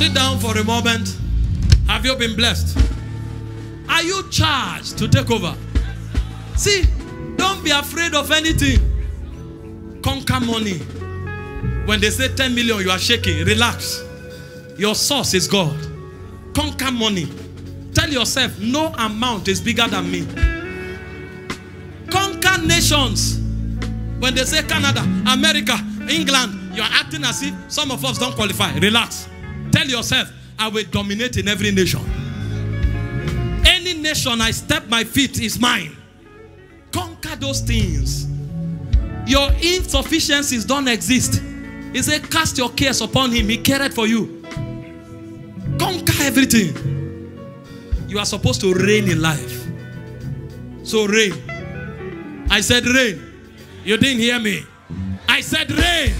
Sit down for a moment. Have you been blessed? Are you charged to take over? See, don't be afraid of anything. Conquer money. When they say 10 million, you are shaking. Relax. Your source is God. Conquer money. Tell yourself, no amount is bigger than me. Conquer nations. When they say Canada, America, England, you are acting as if some of us don't qualify. Relax. Tell yourself, I will dominate in every nation. Any nation I step my feet is mine. Conquer those things. Your insufficiencies don't exist. He said, Cast your cares upon him. He cared for you. Conquer everything. You are supposed to reign in life. So reign. I said reign. You didn't hear me. I said reign.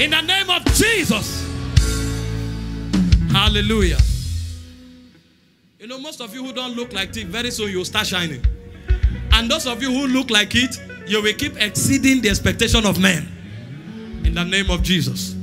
In the name of Jesus. Hallelujah. You know, most of you who don't look like it, very soon you'll start shining. And those of you who look like it, you will keep exceeding the expectation of men. In the name of Jesus.